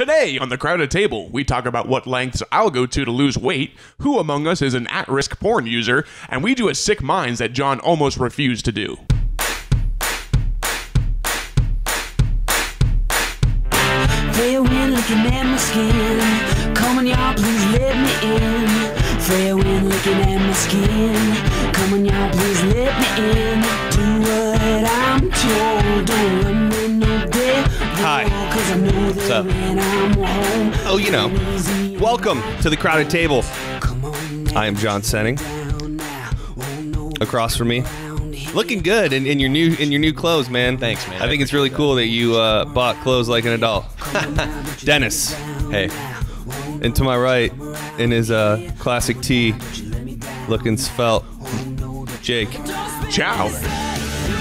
Today on the crowded table, we talk about what lengths I'll go to to lose weight, who among us is an at-risk porn user, and we do a sick minds that John almost refused to do. Fair wind looking at my skin. Come on, y'all, please let me in. Fair wind looking at my skin. Up? Oh, you know. Welcome to the crowded table. Come on now, I am John Senning. down now. No, Across from me, looking good in, in your new in your new clothes, man. Thanks, man. I think it's really cool that you uh, bought clothes like an adult. Dennis, Hey, and to my right, in his uh, classic tee, looking svelte. Jake, Ciao.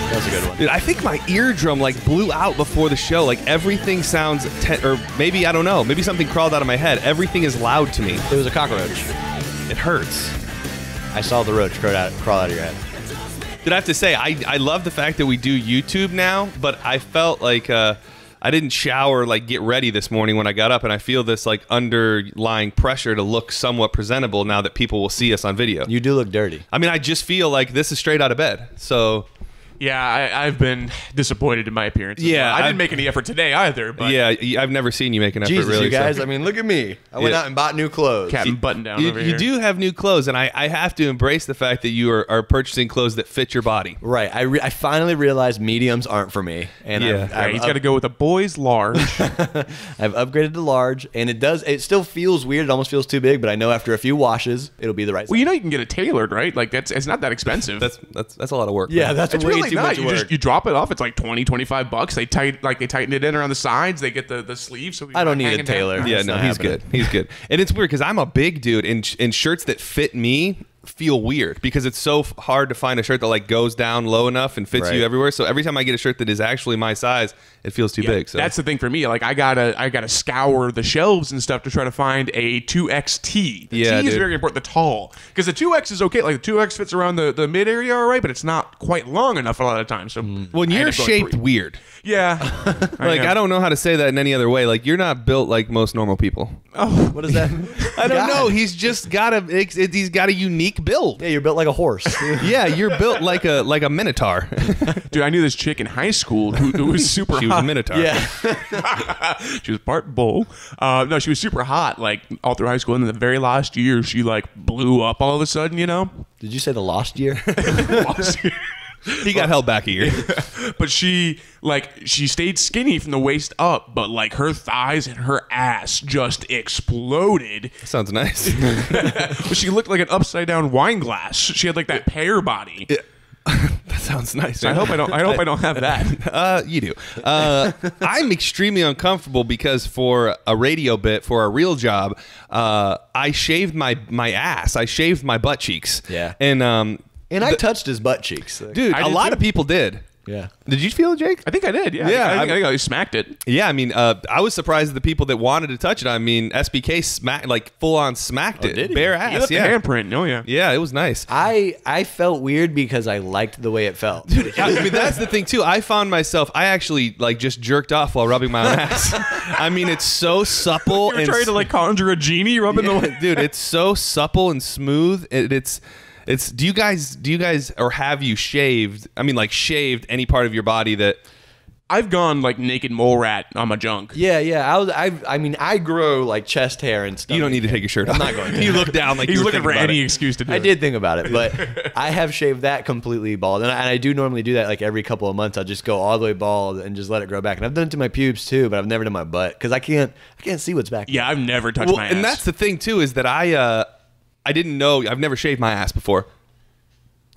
That was a good one. dude, I think my eardrum like blew out before the show. Like everything sounds, te- or maybe I don't know. Maybe something crawled out of my head. Everything is loud to me. It was a cockroach. It hurts. I saw the roach crawl out, crawl out of your head. Did I have to say I, I love the fact that we do YouTube now, but I felt like uh, I didn't shower like get ready this morning when I got up, and I feel this like underlying pressure to look somewhat presentable now that people will see us on video. You do look dirty. I mean, I just feel like this is straight out of bed. So Yeah, I, I've been disappointed in my appearance. Yeah, well. I didn't I've- make any effort today either, but yeah, I've never seen you make an effort. Jesus, really, you guys. so- I mean, look at me. I went Yeah. out and bought new clothes. Captain button down you, over you here. do have new clothes, and I, I have to embrace the fact that you are, are purchasing clothes that fit your body. Right. I, re- I finally realized mediums aren't for me, and Yeah. I've, Right, I've, he's got to go with a boy's large. I've upgraded to large, and it does. It still feels weird. It almost feels too big, but I know after a few washes, it'll be the right. Size. Well, size. you know you can get it tailored, right? Like that's it's not that expensive. That's that's that's a lot of work. yeah, man. that's it's way really too not. much You work. just you drop it off. It's like 20, 25 bucks. They tight like they tighten it in around the sides. They get the the sleeves. So I don't need a hanging down. tailor. Yeah, no, he's happening. good. He's good. And it's weird because I'm a big dude, and, sh- and shirts that fit me feel weird because it's so f- hard to find a shirt that like goes down low enough and fits Right. you everywhere. So every time I get a shirt that is actually my size, it feels too Yeah, big. So That's the thing for me. Like I gotta I gotta scour the shelves and stuff to try to find a two XT. The Yeah, T is dude. very important. The tall because the two X is okay. Like the two X fits around the, the mid area, all right, but it's not quite long enough a lot of times. So Mm. when I you're end up going shaped three. weird, yeah, like I don't know how to say that in any other way. Like you're not built like most normal people. Oh, what is that? I don't God. know. He's just got a it's- it- he's got a unique build. Yeah, you're built like a horse. Yeah, you're built like a like a minotaur. Dude, I knew this chick in high school who, who was super she was a hot. minotaur. yeah. she was part bull. Uh, no, she was super hot, like all through high school. And then the very last year, she like blew up all of a sudden. You know, Did you say the lost year? he got held back a year. but she like she stayed skinny from the waist up, but like her thighs and her ass just exploded. Sounds nice. But she looked like an upside down wine glass. She had like that pear body. that sounds nice. I hope I don't. I hope I don't have that. Uh, you do. Uh, I'm extremely uncomfortable because for a radio bit, for a real job, uh, I shaved my my ass. I shaved my butt cheeks. Yeah. And um, and I touched his butt cheeks. dude, I a did lot too. of people did. Yeah. Did you feel it, Jake? I think I did. Yeah. Yeah, I, think, I'm- I, think I smacked it. Yeah, I mean, uh, I was surprised at the people that wanted to touch it. I mean, SBK smacked, like full on smacked it, did he? bare You ass. left Yeah, the handprint. Oh yeah. yeah, it was nice. I I felt weird because I liked the way it felt. Dude, I mean, that's the thing too. I found myself. I actually like just jerked off while rubbing my own ass. I mean, it's so supple You were and trying to like conjure a genie rubbing the. dude it's so supple and smooth it, it's it's do you guys do you guys or have you shaved i mean like shaved any part of your body that I've gone like naked mole rat on my junk. yeah, yeah. I was I I mean I grow like chest hair and stuff. you don't need to take your shirt off I'm not going to. you look down like He's you were looking for any it. excuse to do I it. did think about it, but I have shaved that completely bald, and I, and I do normally do that like every couple of months. I'll just go all the way bald and just let it grow back. And I've done it to my pubes too, but I've never done my butt because I can't I can't see what's back. Yeah, I've never touched well my ass. and that's the thing too is that i uh i didn't know i've never shaved my ass before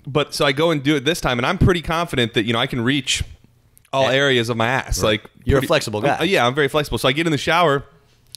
but so i go and do it this time and i'm pretty confident that you know i can reach all areas of my ass like You're a flexible guy. I'm- yeah i'm very flexible so i get in the shower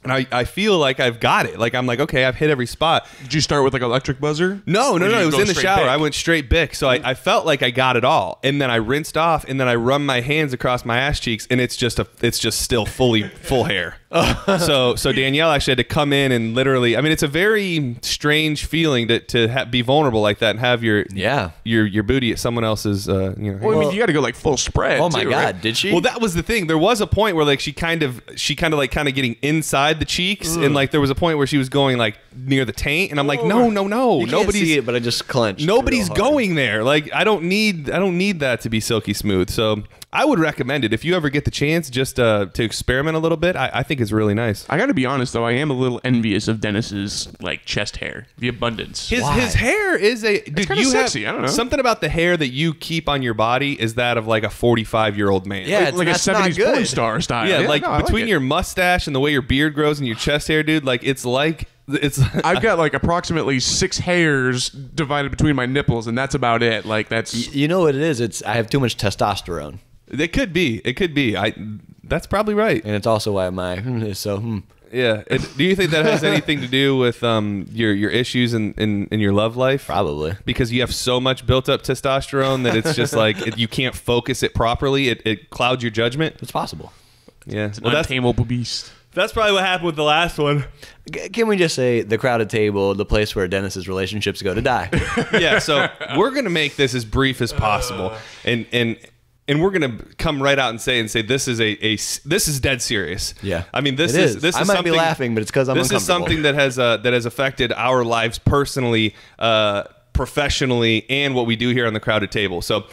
and I, I feel like I've got it. Like I'm like, okay, I've hit every spot. Did you start with like electric buzzer? No, no, no. It was in the shower. Bic? I went straight Bic, so I, I felt like I got it all, and then I rinsed off, and then I run my hands across my ass cheeks, and it's just a, it's just still fully full hair. so so Danielle actually had to come in and literally. I mean, it's a very strange feeling to to ha- be vulnerable like that and have your Yeah. your your booty at someone else's. Uh, you know. Well, I mean, you got to go like full spread. Oh my too, god, right? did she? Well, that was the thing. There was a point where like she kind of she kind of like kind of getting inside the cheeks, and like there was a point where she was going like near the taint, and I'm like, no, no, no, you can't nobody's see it, but I just clenched. nobody's going there. Like I don't need I don't need that to be silky smooth. So I would recommend it if you ever get the chance just uh, to experiment a little bit. I, I think it's really nice. I got to be honest though, I am a little envious of Dennis's like chest hair, the abundance. His Why? his hair is a dude. kinda You sexy, have I don't know. something about the hair that you keep on your body is that of like a 45 year old man. Yeah, like, it's, like a that's not '70s porn star style. Yeah, like no, I between it. your mustache and the way your beard grows and your chest hair, dude, like it's like it's I've got like approximately six hairs divided between my nipples, and that's about it. Like that's You know what it is? It's I have too much testosterone, it could be. It could be. I that's probably right. and it's also why my is so. Hmm. Yeah. It- do you think that has anything to do with um your your issues in in, in your love life? Probably. Because you have so much built up testosterone that it's just like it, you can't focus it properly. It, it clouds your judgment. It's possible. Yeah. an untamable beast. that's probably what happened with the last one. Can we just say the crowded table, the place where Dennis's relationships go to die? yeah, so we're gonna make this as brief as possible, and and and we're gonna come right out and say and say this is a, a this is dead serious. Yeah. I mean this is, is. this I is might be something- laughing, but it's 'cause I'm this is something that has uh, that has affected our lives personally, uh, professionally, and what we do here on the crowded table. So.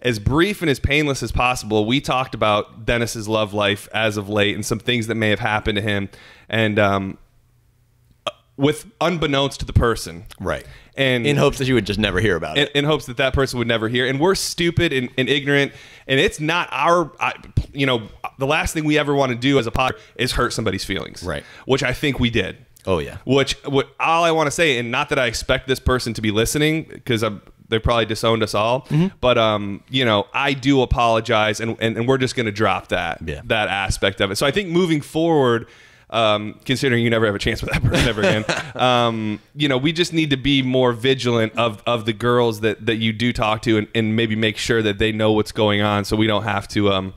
As brief and as painless as possible, we talked about Dennis's love life as of late and some things that may have happened to him, and um, with unbeknownst to the person, right. And In hopes that you would just never hear about in, it. in hopes that that person would never hear. And we're stupid and, and ignorant, and it's not our, I, you know, the last thing we ever want to do as a pod is hurt somebody's feelings, Right. Which I think we did. Oh, yeah. Which what all I want to say, and not that I expect this person to be listening because they probably disowned us all, Mm-hmm. but um, you know, I do apologize, and and, and we're just going to drop that Yeah. that aspect of it. So I think moving forward. Um, considering you never have a chance with that person ever again, um, you know, we just need to be more vigilant of, of the girls that, that you do talk to and, and maybe make sure that they know what's going on so we don't have to, um,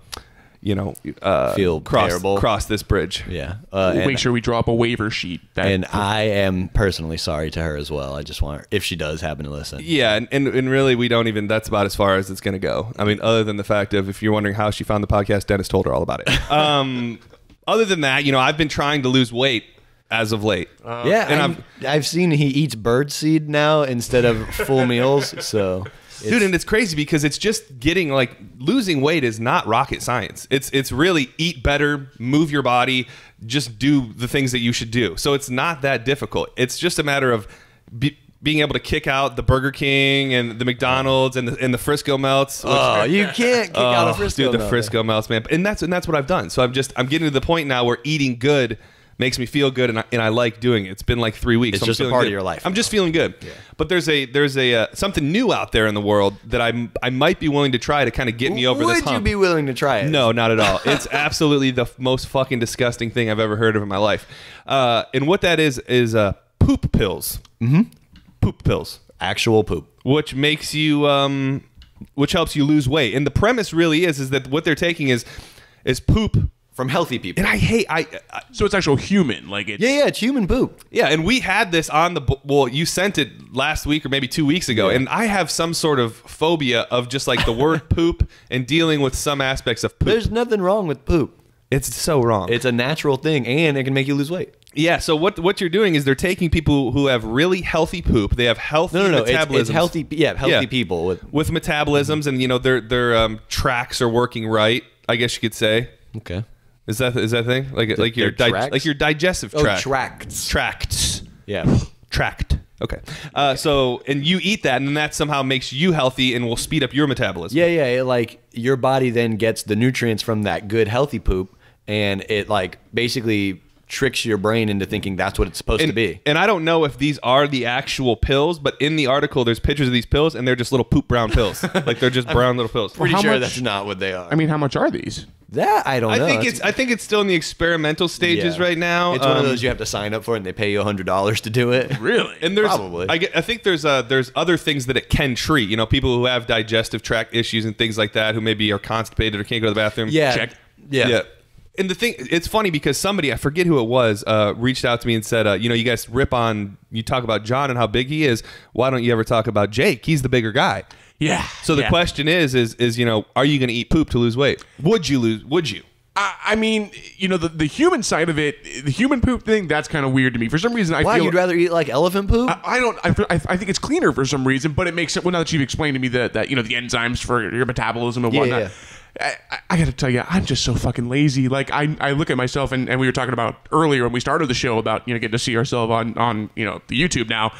you know, uh, Feel cross, terrible. cross this bridge. yeah. Uh, We'll make sure we drop a waiver sheet. That, and I am personally sorry to her as well. I just want her, if she does happen to listen. Yeah, and, and, and really, we don't even. That's about as far as it's going to go. I mean, other than the fact of if you're wondering how she found the podcast, Dennis told her all about it. Um, other than that, you know, I've been trying to lose weight as of late. Uh, yeah, and and I've, I've seen he eats bird seed now instead of full meals. So, Dude, and it's crazy because it's just getting like losing weight is not rocket science. It's it's really eat better, move your body, just do the things that you should do. So it's not that difficult. It's just a matter of be, being able to kick out the Burger King and the McDonald's and the, and the Frisco melts. which- oh, you can't kick out a Oh, Frisco. dude, the melt. Frisco melts, man. And that's and that's what I've done. So I'm just I'm getting to the point now where eating good makes me feel good, and I, and I like doing it. It's been like three weeks. It's so I'm just a feeling part of your life I'm just feeling good. But there's a there's a uh, something new out there in the world that I I might be willing to try to kind of get me over Would this hump. you be willing to try it? No, not at all. It's absolutely the most fucking disgusting thing I've ever heard of in my life. Uh, and what that is is uh, poop pills. Mm-hmm. Poop pills Actual poop. which makes you um which helps you lose weight and the premise really is is that what they're taking is is poop From healthy people. and i hate i, I so it's actual human. Like it's Yeah, yeah, it's human poop. yeah and we had this on the well you sent it last week or maybe two weeks ago and i have some sort of phobia of just like the word poop and dealing with some aspects of poop There's nothing wrong with poop. it's so wrong It's a natural thing, and it can make you lose weight. Yeah so what what you're doing is they're taking people who have really healthy poop they have healthy No, no, no. It's, it's healthy. Yeah, healthy Yeah. people with. with metabolisms and you know their their um, tracks are working right i guess you could say Okay. Is that is that a thing like like your di- like your digestive Oh, tract tracts. tracts Yeah. tract okay uh, so and you eat that and then that somehow makes you healthy and will speed up your metabolism Yeah, yeah. It, like your body then gets the nutrients from that good healthy poop, and it like basically tricks your brain into thinking that's what it's supposed and, to be. and I don't know if these are the actual pills, but in the article there's pictures of these pills and they're just little poop brown pills. like they're just brown little pills. Pretty how sure much- that's not what they are. I mean, how much are these? that I don't I know. think That's- it's I think it's still in the experimental stages yeah. right now. It's one of Um, those you have to sign up for, and they pay you hundred dollars to do it. Really? And there's, Probably. I, get, I think there's uh, there's other things that it can treat. You know, people who have digestive tract issues and things like that, who maybe are constipated or can't go to the bathroom. Yeah. Check. Yeah. yeah. And the thing, it's funny because somebody I forget who it was uh, reached out to me and said, uh, you know, you guys rip on you talk about John and how big he is. Why don't you ever talk about Jake? He's the bigger guy. Yeah. So the yeah. question is, is, is you know, are you going to eat poop to lose weight? Would you lose? Would you? I, I mean, you know, the, the human side of it, the human poop thing, that's kind of weird to me. For some reason, I Why feel you'd rather eat like elephant poop? I, I don't. I, I, I think it's cleaner for some reason, but it makes it. Well, now that you've explained to me that that you know the enzymes for your metabolism and Yeah, whatnot. yeah. I, I- got to tell you, I'm just so fucking lazy. Like I, I look at myself, and, and we were talking about earlier when we started the show about you know getting to see ourselves on on you know the YouTube now,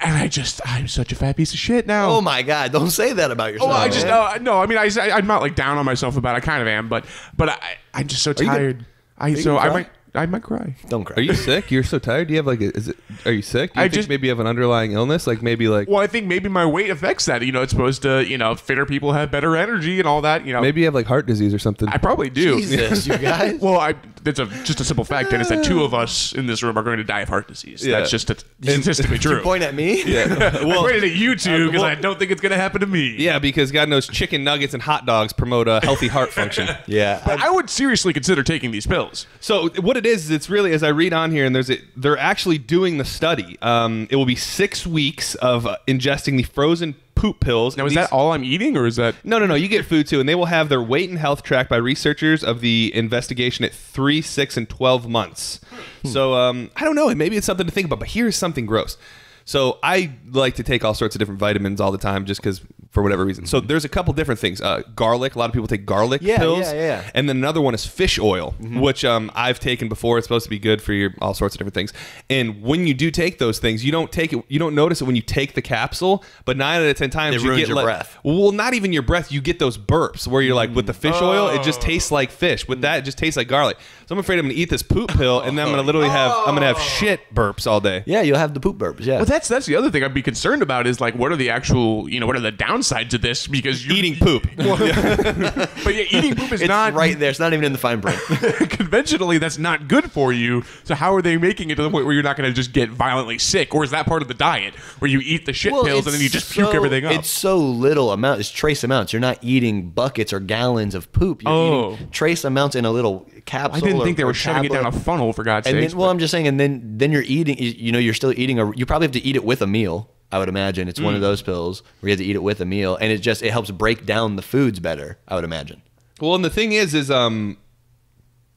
and I just I'm such a fat piece of shit now. oh my god! Don't say that about yourself. Oh, I just uh, no. I mean, I, I I'm not like down on myself about. it. I kind of am, but but I I'm just so you gonna- tired. I so I might I might cry. Don't cry. Are you sick? You're so tired. Do you have like, a, is it? Are you sick? Do you I think just- maybe you have an underlying illness? Like maybe like Well, I think maybe my weight affects that. You know, it's supposed to, you know, fitter people have better energy and all that. You know, maybe you have like heart disease or something. I probably do. Jesus, you guys. Well, I that's a just a simple fact, Dennis, that two of ah. us in this room are going to die of heart disease. Yeah. That's just a, statistically true. Point at me. yeah. I pointed at you two uh, because well- I don't think it's going to happen to me. yeah, because God knows chicken nuggets and hot dogs promote a healthy heart function. Yeah. But I would seriously consider taking these pills. So what it is, is it's really as I read on here, and there's a, they're actually doing the study. Um, it will be six weeks of uh, ingesting the frozen poop pills. Now, is These- that all I'm eating, or is that? No, no, no. You get food too, and they will have their weight and health tracked by researchers of the investigation at three, six, and twelve months. So um, I don't know. Maybe it's something to think about. But here's something gross. So I like to take all sorts of different vitamins all the time, just because for whatever reason. So there's a couple different things. Uh, garlic. A lot of people take garlic Yeah, pills. yeah, yeah. And then another one is fish oil, which um, I've taken before. It's supposed to be good for your all sorts of different things. And when you do take those things, you don't take it. You don't notice it when you take the capsule. But nine out of ten times, It you ruins get your like- breath. well, not even your breath. You get those burps where you're like, with the fish oil, it just tastes like fish. With that, it just tastes like garlic. So I'm afraid I'm gonna eat this poop pill, and then I'm gonna literally have I'm gonna have shit burps all day. Yeah, you'll have the poop burps. Yeah. Well, that's that's the other thing I'd be concerned about is like what are the actual you know what are the downsides to this because you're, Eating poop. but yeah, eating poop is it's not right there. It's not even in the fine print. conventionally that's not good for you. So how are they making it to the point where you're not going to just get violently sick, or is that part of the diet where you eat the shit pills and then you just puke so- everything up? It's so little amount. It's trace amounts. You're not eating buckets or gallons of poop. You're Oh. eating trace amounts in a little capsule. I didn't or- think they were shoving it down a funnel for God's And sake. then, well, I'm just saying, and then then you're eating. you- You know, you're still eating a. You probably have to eat it with a meal. I would imagine it's one Mm. of those pills where you have to eat it with a meal, and it just it helps break down the foods better. I would imagine. Well, and the thing is, is um,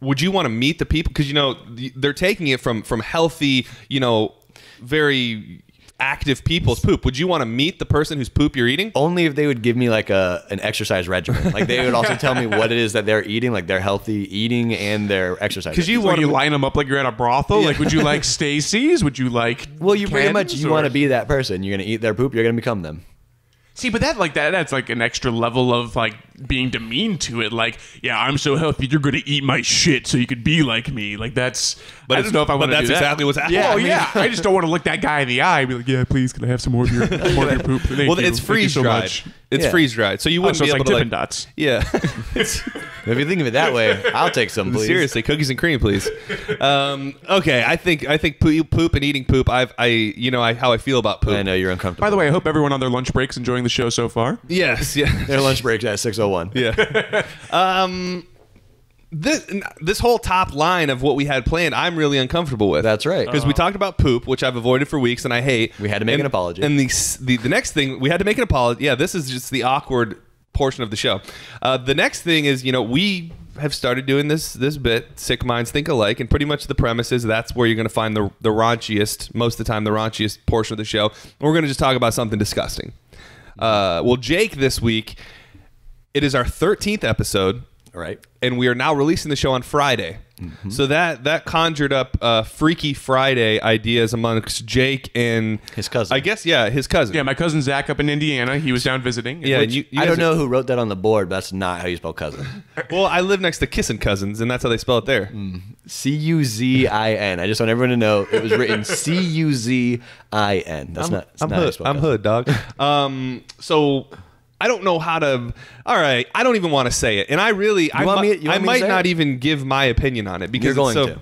would you want to meet the people? Because you know they're taking it from from healthy, you know, very active people's poop. Would you want to meet the person whose poop you're eating? Only if they would give me like a an exercise regimen. Like they would also tell me what it is that they're eating, like their healthy eating and their exercise. Because you So want you to line them up like you're at a brothel. Like, would you like Stacy's? Would you like? well, you pretty much you or- want to be that person. You're gonna eat their poop. You're gonna become them. See, but that like that that's like an extra level of like being demeaned to it. Like, yeah, I'm so healthy, you're gonna eat my shit so you could be like me. Like that's. But I it's- don't know if I want to that's do that. exactly what's happening. Yeah, I oh mean- yeah. I just don't want to look that guy in the eye and be like, yeah, please, can I have some more of your, more of your poop? Thank well, you. it's Thank you freeze so dried. much. It's Yeah. freeze dried, so you Oh, wouldn't so be it's able like to Dippin' like. Dots. Yeah, If you think of it that way, I'll take some, please. seriously, cookies and cream, please. Um, okay, I think I think poop, poop and eating poop. I've I you know I, how I feel about poop. I know you're uncomfortable. By the way, I hope everyone on their lunch breaks enjoying the show so far. Yes, yeah. their lunch breaks at 6:01. Yeah. um, this this whole top line of what we had planned, I'm really uncomfortable with. That's right. Because we talked about poop, which I've avoided for weeks and I hate. We had to make And- an apology. And the, the the next thing we had to make an apology. Yeah, this is just the awkward portion of the show. Uh, the next thing is, you know, we have started doing this this bit, sick minds think alike, and pretty much the premise is that's where you're going to find the the raunchiest, most of the time, the raunchiest portion of the show. And we're going to just talk about something disgusting. Uh, well, Jake this week, it is our 13th episode right. and we are now releasing the show on Friday. Mm-hmm. So that that conjured up uh, Freaky Friday ideas amongst Jake and His cousin. I guess yeah, his cousin. Yeah, my cousin Zach up in Indiana, he was down visiting. yeah. Which- you, you I don't are- know who wrote that on the board, but that's not how you spell cousin. Well, I live next to Kissin' Cousins, and that's how they spell it there. Mm. C U Z I N. I just want everyone to know it was written C U Z I N. That's I'm, not. that's I'm not how you hood. spell I'm cousin. hood, dog. um, so I don't know how to. All right, I don't even want to say it, and I really, I, want mi- me- you I might not it? even give my opinion on it because You're going so, to.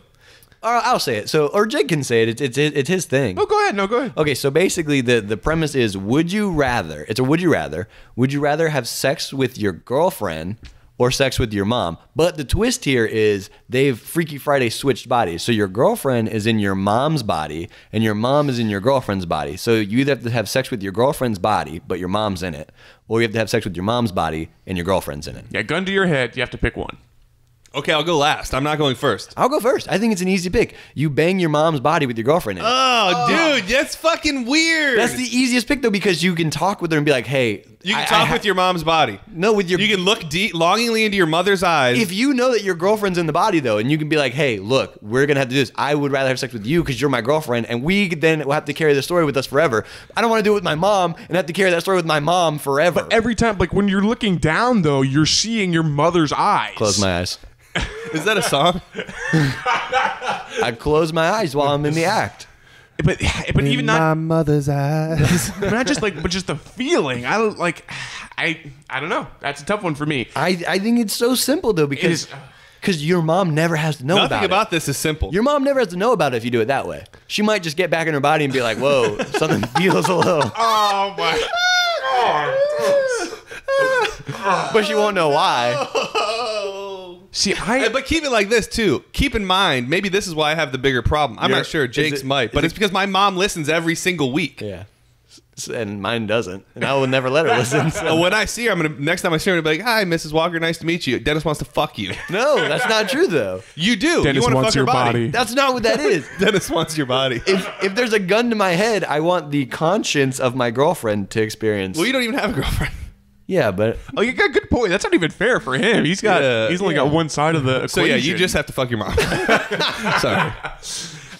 I'll say it. So, or Jake can say it. It's it's it's his thing. Oh, go ahead. No, go ahead. Okay, so basically the the premise is would you rather? It's a would you rather. Would you rather have sex with your girlfriend or sex with your mom. But the twist here is they've Freaky Friday switched bodies. So your girlfriend is in your mom's body and your mom is in your girlfriend's body. So you either have to have sex with your girlfriend's body, but your mom's in it, or you have to have sex with your mom's body and your girlfriend's in it. Yeah, gun to your head. You have to pick one. Okay, I'll go last. I'm not going first. I'll go first. I think it's an easy pick. You bang your mom's body with your girlfriend in it. Oh, oh. dude, that's fucking weird. That's the easiest pick though because you can talk with her and be like, "Hey, you can I- talk I ha- with your mom's body. no with your You can look deep, longingly into your mother's eyes. if you know that your girlfriend's in the body though, and you can be like, "Hey, look, we're gonna have to do this. I would rather have sex with you because you're my girlfriend, and we then will have to carry the story with us forever. I don't want to do it with my mom and have to carry that story with my mom forever." Every time, like when you're looking down, though, you're seeing your mother's eyes. close my eyes. Is that a song? I close my eyes while I'm in the act. But but even not mother's eyes. not just like, but just the feeling. I don't like. I I don't know. That's a tough one for me. I I think it's so simple though because is- because your mom never has to know Nothing about, about, it. this is simple. Your mom never has to know about it if you do it that way. She might just get back in her body and be like, "Whoa, something feels a little," Oh my. God. but she won't know why. See, I but keep it like this too. Keep in mind, maybe this is why I have the bigger problem. I'm You're- not sure. Jake's it- might, but is it's because my mom listens every single week. Yeah. And mine doesn't, and I will never let her listen. so- when I see her, I'm gonna next time I see her, I'm gonna be like, "Hi, Mrs. Walker, nice to meet you." Dennis wants to fuck you. No, that's not true though. You do. Dennis you wants fuck your body. body. That's not what that is. Dennis wants your body. if if there's a gun to my head, I want the conscience of my girlfriend to experience. well, you don't even have a girlfriend. Yeah, but oh, you got a good point. That's not even fair for him. He's got Yeah. he's only got one side of the equation. So yeah, you just have to fuck your mom. Sorry.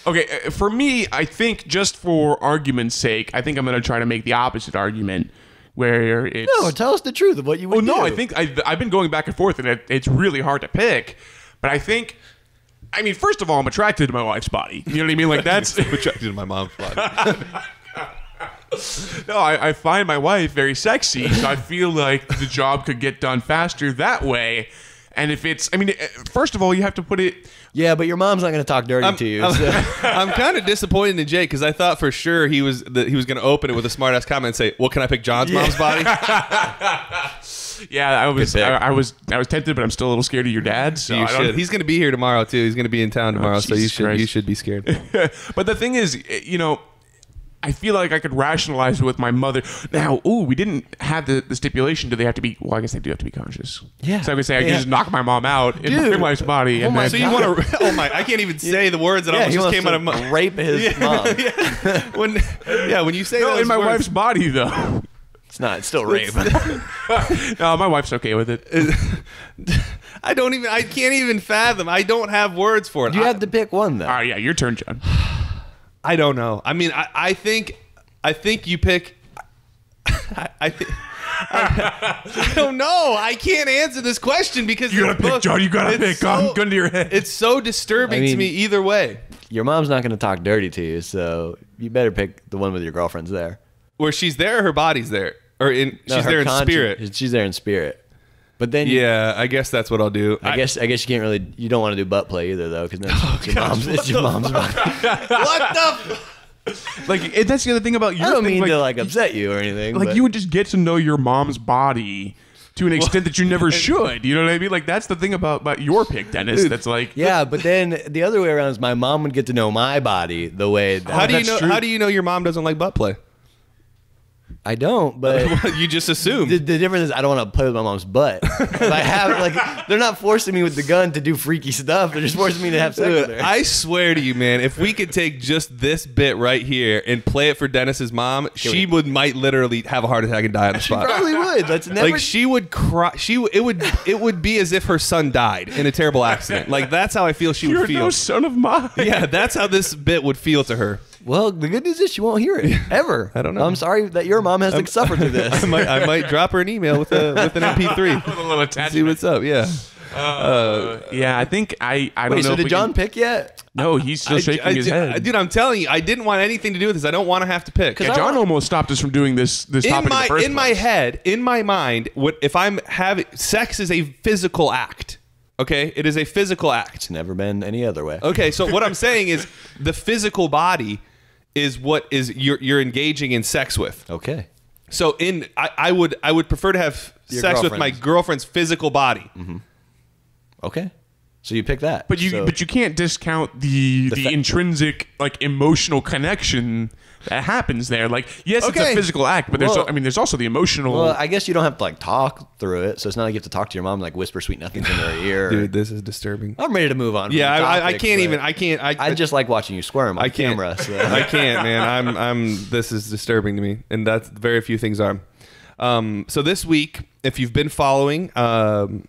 Okay, uh, for me, I think just for argument's sake, I think I'm going to try to make the opposite argument, where it's. no, tell us the truth of what you Oh would no, do. I think I, I've been going back and forth, and it, it's really hard to pick. But I think, I mean, first of all, I'm attracted to my wife's body. You know what I mean? Like that's I'm attracted to my mom's body. no, I, I find my wife very sexy, so I feel like the job could get done faster that way. And if it's, I mean, uh, first of all, you have to put it. Yeah, but your mom's not going to talk dirty to you. I'm, so- I'm kind of disappointed in Jake because I thought for sure he was that he was going to open it with a smart ass comment and say, "Well, can I pick John's mom's body?" Yeah, I was, pick. I, I was, I was tempted, but I'm still a little scared of your dad. So you should. He's going to be here tomorrow too. He's going to be in town tomorrow, so you should Christ. you should be scared. but the thing is, eh, you know, I feel like I could rationalize it with my mother. Now, ooh, we didn't have the, the stipulation. Do they have to be? Well, I guess they do have to be conscious. Yeah. So I could say I Yeah. could just knock my mom out in my Dude. wife's body. Oh and my then- so you want to? Oh my! I can't even say the words that yeah, almost he just wants came to out of my. rape his mom. yeah. When yeah, when you say no, those in my words- wife's body though. It's not. It's still rape. no, my wife's okay with it. I don't even. I can't even fathom. I don't have words for it. you I, have to pick one though. All right, yeah, your turn, John. I don't know. I mean, I, I think. I think you pick. I, I think. I, I don't know. I can't answer this question because You gotta it's pick, both- John. You gotta pick. so- Gun, gun to your head. It's so disturbing I mean- to me either way. Your mom's not going to talk dirty to you, so you better pick the one with your girlfriend's there. Where she's there, her body's there, or in No, she's there in spirit. She's there in spirit. But then, Yeah, I guess that's what I'll do. I guess I guess you can't really. You don't want to do butt play either, though, because oh, it's your mom's. It's your mom's. body. what the? like it, that's the other thing about your I don't thing, mean like, to like upset you or anything. like but- you would just get to know your mom's body to an extent that you never should. You know what I mean? Like that's the thing about about your pick, Dennis. That's like Yeah, but then the other way around is my mom would get to know my body the way oh, that How do you know? true. How do you know your mom doesn't like butt play? I don't. But you just assume. the, the difference is I don't want to play with my mom's butt. I have like, they're not forcing me with the gun to do freaky stuff. They're just forcing me to have sex Dude, with her. I swear to you, man, if we could take just this bit right here and play it for Dennis's mom, she would might literally have a heart attack and die on the spot. She probably would. That's never. like she would cry. She it would it would be as if her son died in a terrible accident. Like that's how I feel she you're would feel. no son of mine. yeah, that's how this bit would feel to her. Well, the good news is she won't hear it ever. I don't know. I'm sorry that your mom has to suffer through this. I might I might drop her an email with a with an MP3. With a little See what's up. Yeah. Uh, yeah, I think I. I don't know. so did John Can, pick yet? no, he's still I- shaking I- his I- head. Dude, I'm telling you, I didn't want anything to do with this. I don't want to have to pick. Yeah, John almost stopped us from doing this this in topic my in the first in my place. head, in my mind, what if I'm having sex is a physical act. Okay? It is a physical act. It's never been any other way. Okay, so what I'm saying is the physical body is what is you're you're engaging in sex with. Okay. So in I, I would I would prefer to have Your sex with my girlfriend's- girlfriend's physical body. Mm-hmm. Okay. So you pick that. But you So- but you can't discount the the, fa- intrinsic like emotional connection that happens there. Like yes, it's a physical act, but there's Well- I mean there's also the emotional. Well, I guess you don't have to like talk through it, so it's not like you have to talk to your mom like whisper sweet nothings in her ear. Dude, this is disturbing. I'm ready to move on. Yeah, the I, I, I can't even. I can't. I, I just like watching you squirm on I can't. camera. So. I can't, man. I'm. I'm. This is disturbing to me, and that's very few things are. Um, so this week, if you've been following, um,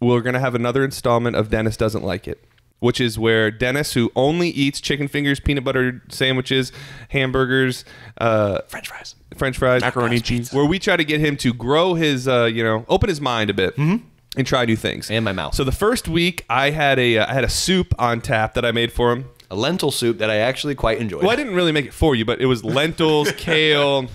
we're gonna have another installment of Dennis doesn't like it, which is where Dennis, who only eats chicken fingers, peanut butter sandwiches, hamburgers, uh, French fries. French fries, Macaroni and cheese. where we try to get him to grow his, uh, you know, open his mind a bit. And try new things. And my mouth. So the first week, I had a uh, I had a soup on tap that I made for him. A lentil soup that I actually quite enjoyed. Well, I didn't really make it for you, but it was lentils, kale,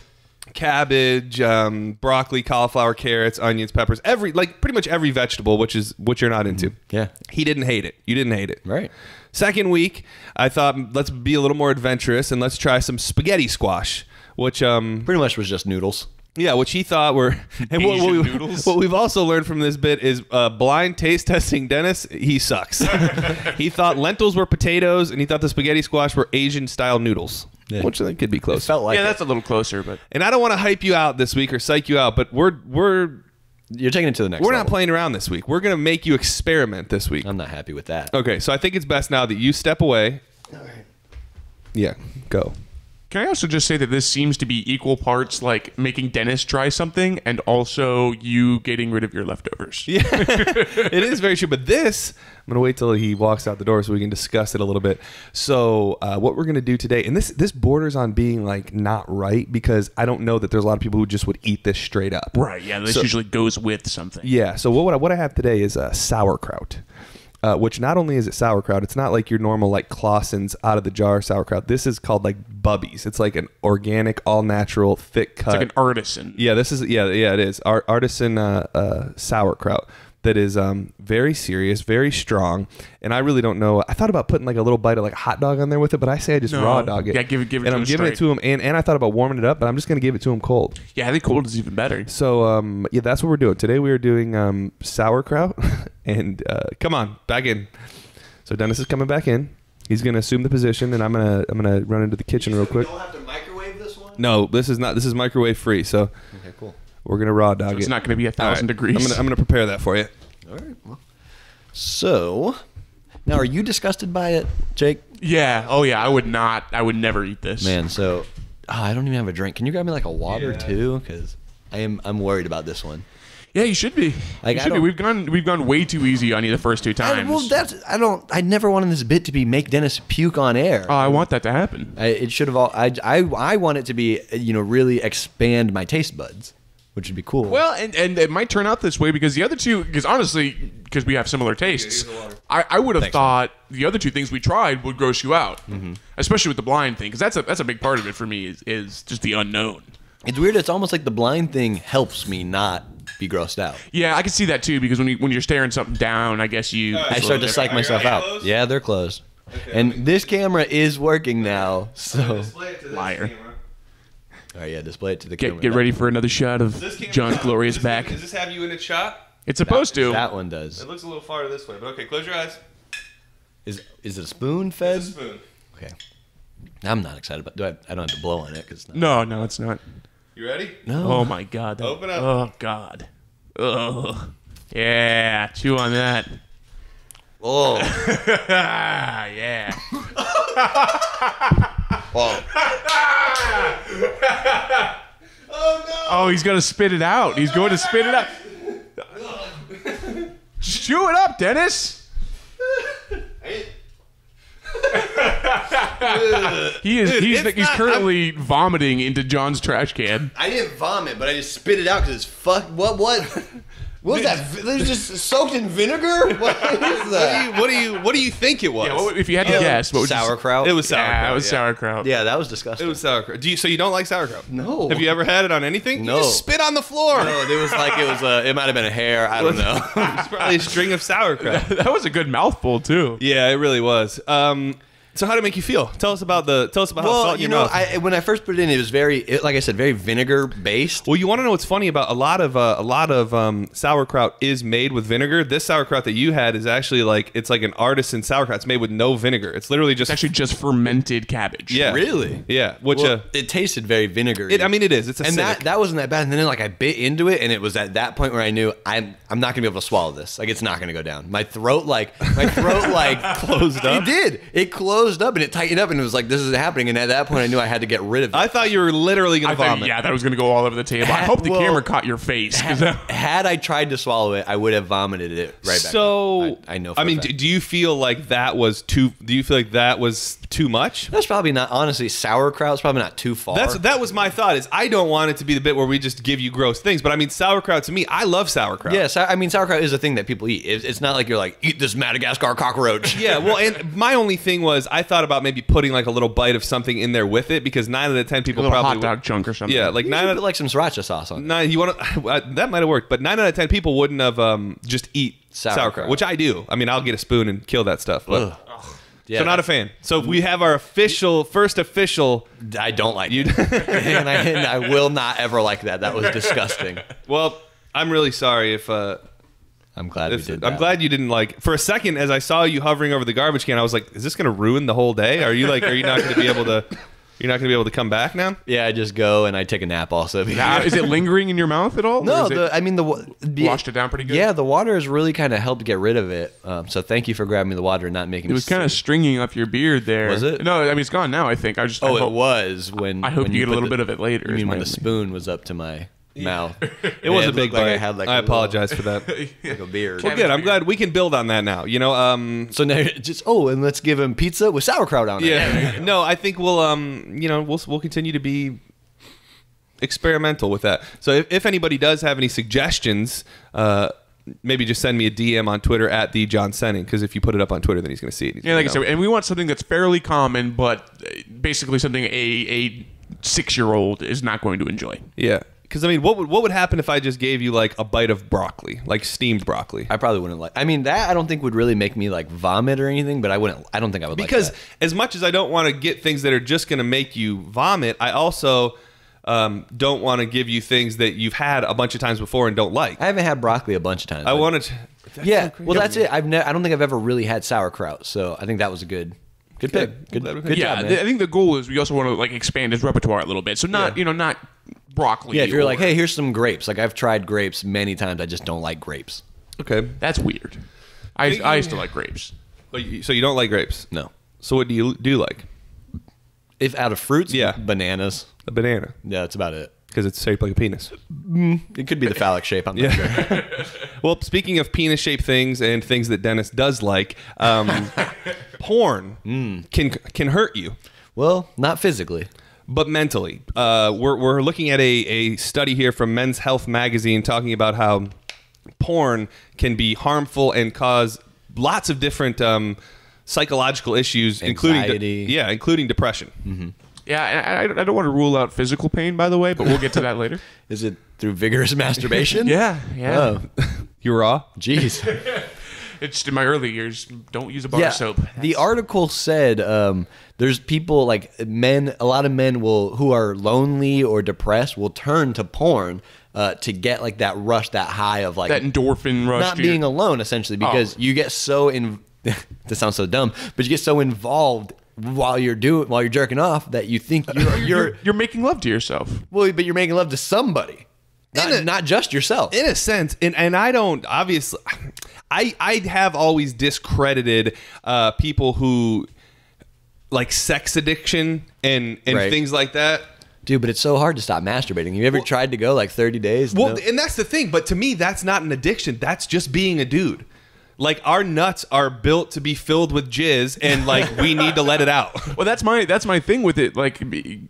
cabbage, um, broccoli, cauliflower, carrots, onions, peppers, every like pretty much every vegetable, which is what you're not into. Yeah. He didn't hate it. You didn't hate it. Right. Second week, I thought let's be a little more adventurous and let's try some spaghetti squash, which um Pretty much was just noodles. yeah, which he thought were and what, what, Asian we, noodles? what we've also learned from this bit is uh, blind taste testing Dennis. He sucks. he thought lentils were potatoes, and he thought the spaghetti squash were Asian style noodles, Yeah. which I think could be It close. felt like yeah, it. that's a little closer, but and I don't want to hype you out this week or psych you out, but we're we're You're taking it to the next we're not playing around this week. We're gonna make you experiment this week. I'm not happy with that. Okay, so I think it's best now that you step away. All right. Yeah, go. Can I also just say that this seems to be equal parts like making Dennis try something and also you getting rid of your leftovers? Yeah, it is very true. But this, I'm gonna wait till he walks out the door so we can discuss it a little bit. So, uh, what we're gonna do today, and this this borders on being like not right because I don't know that there's a lot of people who just would eat this straight up. Right. Yeah. This So- usually goes with something. Yeah. So what what I, what I have today is uh, sauerkraut. Uh, which not only is it sauerkraut, it's not like your normal like Claussen's out of the jar sauerkraut. This is called like Bubbies. It's like an organic, all natural, thick cut. It's like an artisan. Yeah, this is yeah yeah it is Art, artisan uh, uh, sauerkraut that is um, very serious, very strong, and I really don't know. I thought about putting like a little bite of like a hot dog on there with it, but I say I just No. raw dog it. Yeah, give it- give it and to I'm him giving it to him, and, and I thought about warming it up, but I'm just gonna give it to him cold. Yeah, I think cold is even better. So um, yeah, that's what we're doing today. We are doing um, sauerkraut, and uh, come on back in. So Dennis is coming back in. He's gonna assume the position, and I'm gonna I'm gonna run into the kitchen real quick. have to microwave this one? No, this is not. This is microwave free. So Okay, cool. We're gonna raw dog It's it. not going to be a thousand right. degrees. I'm gonna, I'm gonna prepare that for you. All right. Well. So, now are you disgusted by it, Jake? yeah. Oh yeah. I would not. I would never eat this. Man, so oh, I don't even have a drink. Can you grab me like a water Yeah. too? Because I am I'm worried about this one. Yeah, you should be. Like, you I should be. don't- We've gone. We've gone way too easy on you the first two I, times. well, that's I don't. I never wanted this bit to be make Dennis puke on air. oh, I want that to happen. I, it should have all. I, I I want it to be you know really expand my taste buds, which would be cool. Well, and, and it might turn out this way because the other two, because honestly, because we have similar tastes, I, I would have Thanks, thought the other two things we tried would gross you out, Mm-hmm. especially with the blind thing, because that's a that's a big part of it for me is, is just the unknown. it's weird. It's almost like the blind thing helps me not be grossed out. Yeah, I can see that too because when you when you're staring something down, I guess you. I start to psych myself out. closed? Yeah, they're closed. And this camera is working now, so. Liar. All right, yeah, display it to the Get camera. get ready for another shot of This camera- John's glorious Does this- back. Does this have you in its shot? It's supposed to. That one does. It looks a little farther this way, but okay. Close your eyes. Is is it a spoon fed? It's a spoon. Okay. I'm not excited about. Do I? I don't have to blow on it because. No, no, it's not. You ready? No. Oh my god. that- Open up. Oh god. Oh. Yeah, chew on that. Oh. Ah, yeah. Oh, Oh, he's gonna spit it out. He's going to spit it out. Chew it up, Dennis. he is. He's, it's he's not- currently vomiting into John's trash can. I didn't vomit, but I just spit it out because it's fuck. What? What? What was that? It was just soaked in vinegar. What is that? What do you What do you think it was? Yeah, what, if you had to guess, what would you Sauerkraut. it was sauerkraut. Yeah, it was yeah. sauerkraut. Yeah, that was disgusting. It was sauerkraut. Do you? So you don't like sauerkraut? No. Have you ever had it on anything? No. You just spit on the floor. No, it was like it was. Uh, it might have been a hair. I don't know. It's probably a string of sauerkraut. that was a good mouthful too. Yeah, it really was. Um, So how did it make you feel? Tell us about the. Tell us about how it felt you know. I, when I first put it in, it was very, it, like I said, very vinegar based. Well, you want to know what's funny about a lot of uh, a lot of um, sauerkraut is made with vinegar. This sauerkraut that you had is actually like it's like an artisan sauerkraut. It's made with no vinegar. It's literally just It's actually just fermented cabbage. yeah, Really? yeah. Which Well, uh, it tasted very vinegary. it, I mean, it is. It's acidic. and that that wasn't that bad. And then like I bit into it, and it was at that point where I knew I'm I'm not gonna be able to swallow this. Like it's not gonna go down. My throat like my throat like Closed up? It did. It closed up and it tightened up, and it was like this is happening. And at that point, I knew I had to get rid of it. I thought you were literally gonna I thought, vomit. yeah, that was going to go all over the table. I hope the Well, camera caught your face. 'cause that- had I tried to swallow it, I would have vomited it right back. So. I, I know. For I a mean, fact. do, do you feel like that was too? Do you feel like that was too much? that's probably not honestly sauerkraut's probably not too far. That's that was my thought. Is I don't want it to be the bit where we just give you gross things, but I mean sauerkraut to me, I love sauerkraut. Yes, I I mean sauerkraut is a thing that people eat. It's, it's not like you're like eat this Madagascar cockroach. Yeah, well, and my only thing was I thought about maybe putting like a little bite of something in there with it because nine out of ten people little probably hot dog chunk or something. Yeah, like You nine could out put like some sriracha sauce on. it. nine. You want to that might have worked, but nine out of ten people wouldn't have um just eat sauerkraut, Sauerkraut. which I do. I mean, I'll get a spoon and kill that stuff. But, Yeah, so not a fan. So we have our official first official. I don't like You and, I, and I will not ever like that. That was disgusting. well, I'm really sorry if. uh I'm glad we if, did. I'm glad you didn't like. For a second, as I saw you hovering over the garbage can, I was like, "Is this going to ruin the whole day? Are you like, are you not going to be able to? You're not going to be able to come back now?" Yeah, I just go and I take a nap. Also, Now, is it lingering in your mouth at all? No, the, I mean the the- washed it down pretty good? Yeah, the water has really kind of helped get rid of it. Um, so thank you for grabbing the water and not making it was kind of stringing up your beard there. Was it? No, I mean it's gone now. I think. I just. I Oh, it was when. I hope when you get a little the- bit of it later, You mean when the spoon was up to my mouth? It was Yeah, a big looked like bite. I had like I a little- apologize for that. like a beard. well, good. I'm glad we can build on that now. You know, um, So now just oh, and let's give him pizza with sauerkraut on it. yeah. no, I think we'll, um, you know, we'll we'll continue to be experimental with that. So if, if anybody does have any suggestions, uh, maybe just send me a DM on Twitter at the John Senning because if you put it up on Twitter, then he's going to see it. He's Yeah, like I gonna said, and we want something that's fairly common, but uh, basically something a a six year old is not going to enjoy. yeah. Because I mean, what would what would happen if I just gave you like a bite of broccoli, like steamed broccoli? I probably wouldn't like. I mean, that I don't think would really make me like vomit or anything. But I wouldn't. I don't think I would because like that. as much as I don't want to get things that are just going to make you vomit, I also um, don't want to give you things that you've had a bunch of times before and don't like. I haven't had broccoli a bunch of times. I but- wanted. To, Yeah, so well, that's it. I've ne- I don't think I've ever really had sauerkraut, so I think that was a good, good pick. Good. Good, good yeah, job, man. I think the goal is we also want to like expand his repertoire a little bit. So not Yeah. you know not broccoli. Yeah, if you're or- like, hey, here's some grapes. Like I've tried grapes many times. I just don't like grapes. Okay. that's weird. I I used to like grapes. But you- So you don't like grapes? No. So what do you do you like? If out of fruits, Yeah. bananas. A banana Yeah, that's about it. because it's shaped like a penis. It could be the phallic shape. I'm not sure. Well, speaking of penis-shaped things and things that Dennis does like, um, porn can can hurt you. Well, not physically. But mentally. Uh, we're, we're looking at a, a study here from Men's Health magazine talking about how porn can be harmful and cause lots of different um, psychological issues, including de- yeah, including depression. Yeah, I, I don't want to rule out physical pain, by the way, but we'll get to that later. Is it through vigorous masturbation? Yeah, yeah. Oh, You raw? jeez. It's in my early years. Don't use a bar yeah. soap. The article said um, there's people like men. A lot of men will who are lonely or depressed will turn to porn uh, to get like that rush, that high of like that endorphin rush. not being your- alone essentially because Oh. you get so in. this sounds so dumb, but you get so involved while you're doing while you're jerking off that you think you're you're, you're you're making love to yourself. well, but you're making love to somebody, not, a- not just yourself. in a sense and, and i don't obviously i i have always discredited uh people who like sex addiction and and Right. things like that Dude, but it's so hard to stop masturbating. You ever tried to go like 30 days? well No? and that's the thing but to me that's not an addiction that's just being a dude like our nuts are built to be filled with jizz and like we need to let it out Well, that's my that's my thing with it. Like,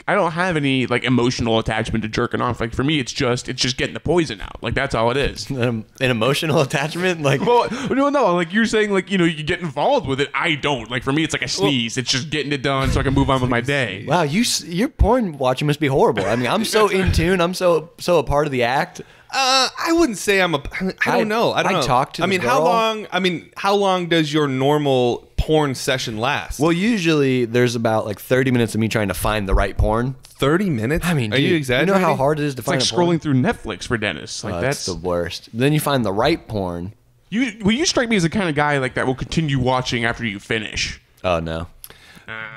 I don't have any like emotional attachment to jerking off. Like for me, it's just it's just getting the poison out. Like that's all it is. an, um, an emotional attachment, like Well, no, no. Like you're saying, like you know, you get involved with it. I don't. Like for me, it's like a sneeze. it's just getting it done so I can move on with my day. Wow, you s- your porn watching must be horrible. I mean, I'm so in tune. I'm so so a part of the act. Uh, I wouldn't say I'm a. I don't I- know. I don't I know. talk to I the mean, how long? I mean, how long does your normal porn session last? Well, usually there's about like 30 minutes of me trying to find the right porn. 30 minutes? I mean, are dude, you exaggerating? know how hard it is to It's like find a porn? scrolling through Netflix for Dennis. Like Oh, that's that's the worst. Then you find the right porn. you. Well, you strike me as the kind of guy like that will continue watching after you finish. Oh no.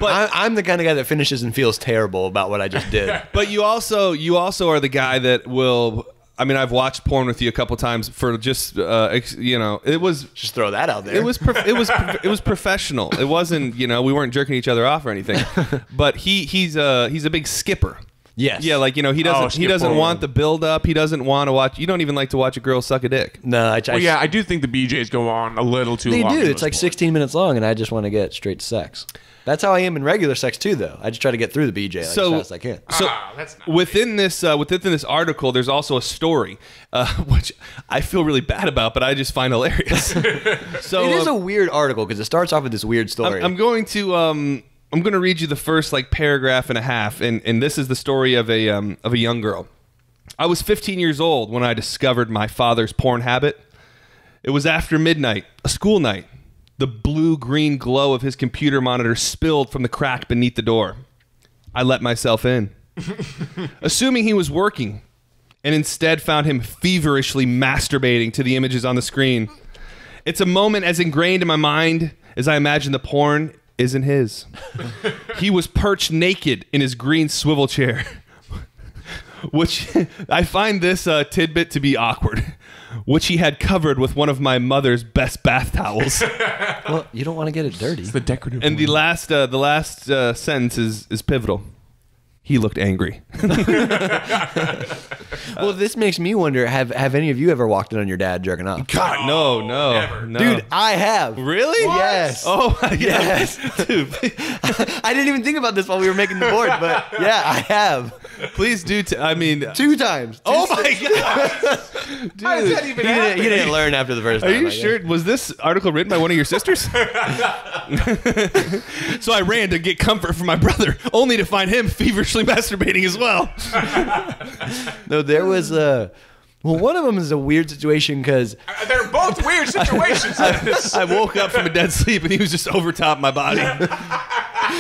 But- I, I'm the kind of guy that finishes and feels terrible about what I just did. But you also you also are the guy that will. I mean, I've watched porn with you a couple times for just uh, ex, you know it was just throw that out there. it was prof- it was prof- it was professional. It wasn't you know we weren't jerking each other off or anything. But he he's a he's a big skipper. yes. Yeah, like you know he doesn't Oh, he doesn't forward. want the build up. He doesn't want to watch. You don't even like to watch a girl suck a dick. no. I, I Well, yeah, I do think the BJ's go on a little too they long. do. It's like porn. 16 minutes long, and I just want to get straight to sex. That's how I am in regular sex too, though. I just try to get through the BJ like, So- as fast as I can. So Ah, that's not within this uh, within this article, there's also a story uh, which I feel really bad about, but I just find hilarious. so It is uh, a weird article because it starts off with this weird story. I'm, I'm going to um, I'm going to read you the first like paragraph and a half, and and this is the story of a um, of a young girl. I was 15 years old when I discovered my father's porn habit. It was after midnight, a school night. The blue green glow of his computer monitor spilled from the crack beneath the door. I let myself in, assuming he was working, and instead found him feverishly masturbating to the images on the screen. It's a moment as ingrained in my mind as I imagine the porn isn't his. he was perched naked in his green swivel chair, which I find this uh, tidbit to be awkward, which he had covered with one of my mother's best bath towels. well, you don't want to get it dirty. the decorative. and the last, uh, the last uh, sentence is, is pivotal. He looked angry. well, this makes me wonder: have have any of you ever walked in on your dad jerking off? God, no, no, never. no. Dude, I have. really? Yes. Oh, my Yes. God. Dude, I didn't even think about this while we were making the board, but yeah, I have please do. T- I mean, two times. Oh two oh my God. How does that even He didn't, happen? he didn't learn after the first Are time. you I guess. sure? Was this article written by one of your sisters? so I ran to get comfort from my brother, only to find him feverishly masturbating as well. No, there was a. Well, one of them is a weird situation because Uh, They're both weird situations. Dennis. I woke up from a dead sleep and he was just over top my body.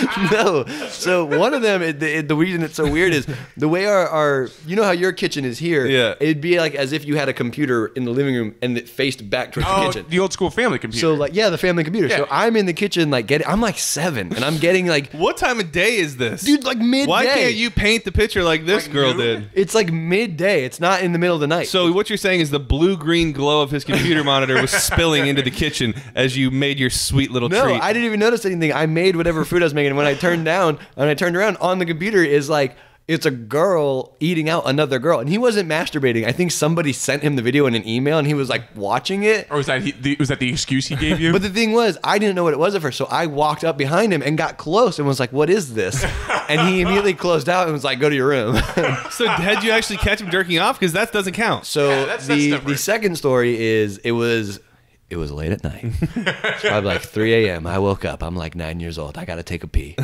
no. So one of them, it, the, the reason it's so weird is the way our, our you know how your kitchen is here. Yeah. It'd be like as if you had a computer in the living room and it faced back towards the oh, kitchen. the old school family computer. So like yeah, the family computer. So I'm in the kitchen like getting. I'm like seven, and I'm getting like, What time of day is this? dude, like midday. Why can't you paint the picture like this Like girl noon? did? It's like midday. It's not in the middle of the night. So what you're saying is the blue green glow of his computer monitor was spilling into the kitchen as you made your sweet little No, treat. I didn't even notice anything. I made whatever food I was making. And when I turned down, and I turned around on the computer, is like it's a girl eating out another girl, and he wasn't masturbating. I think somebody sent him the video in an email, and he was like watching it. or was that he, the, was that the excuse he gave you? But the thing was, I didn't know what it was at first, so I walked up behind him and got close and was like, "What is this?" And he immediately closed out and was like, "Go to your room." so had you actually catch him jerking off? Because that doesn't count. So Yeah, that's- that's the different. the second story is it was it was late at night. it's probably like 3 a.m. I woke up. I'm like nine years old. I gotta take a pee.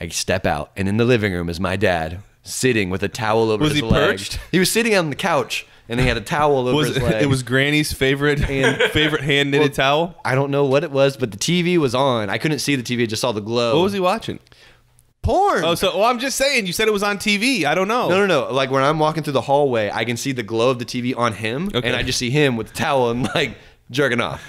I step out, and in the living room is my dad sitting with a towel over Was his he leg. perched? He was sitting on the couch, and he had a towel over was his leg. it was Granny's favorite favorite hand knitted Well, towel? I don't know what it was, but the TV was on. I couldn't see the TV. I just saw the glow. What was he watching? Porn. Oh, so well, I'm just saying. You said it was on TV. I don't know. No, no, no. Like when I'm walking through the hallway, I can see the glow of the TV on him, Okay. and I just see him with the towel and like jerking off.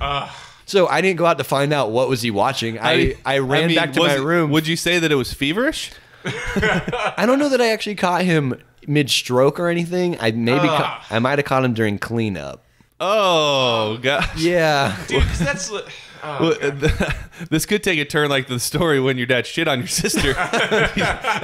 Ah. so I didn't go out to find out what was he watching. I I, ran mean, back to my it- room. Would you say that it was feverish? I don't know that I actually caught him mid stroke or anything. I maybe ca- ah. I might have caught him during cleanup. Oh, God. Yeah. Dude, that's li- Well, uh, this could take a turn like the story when your dad shit on your sister. and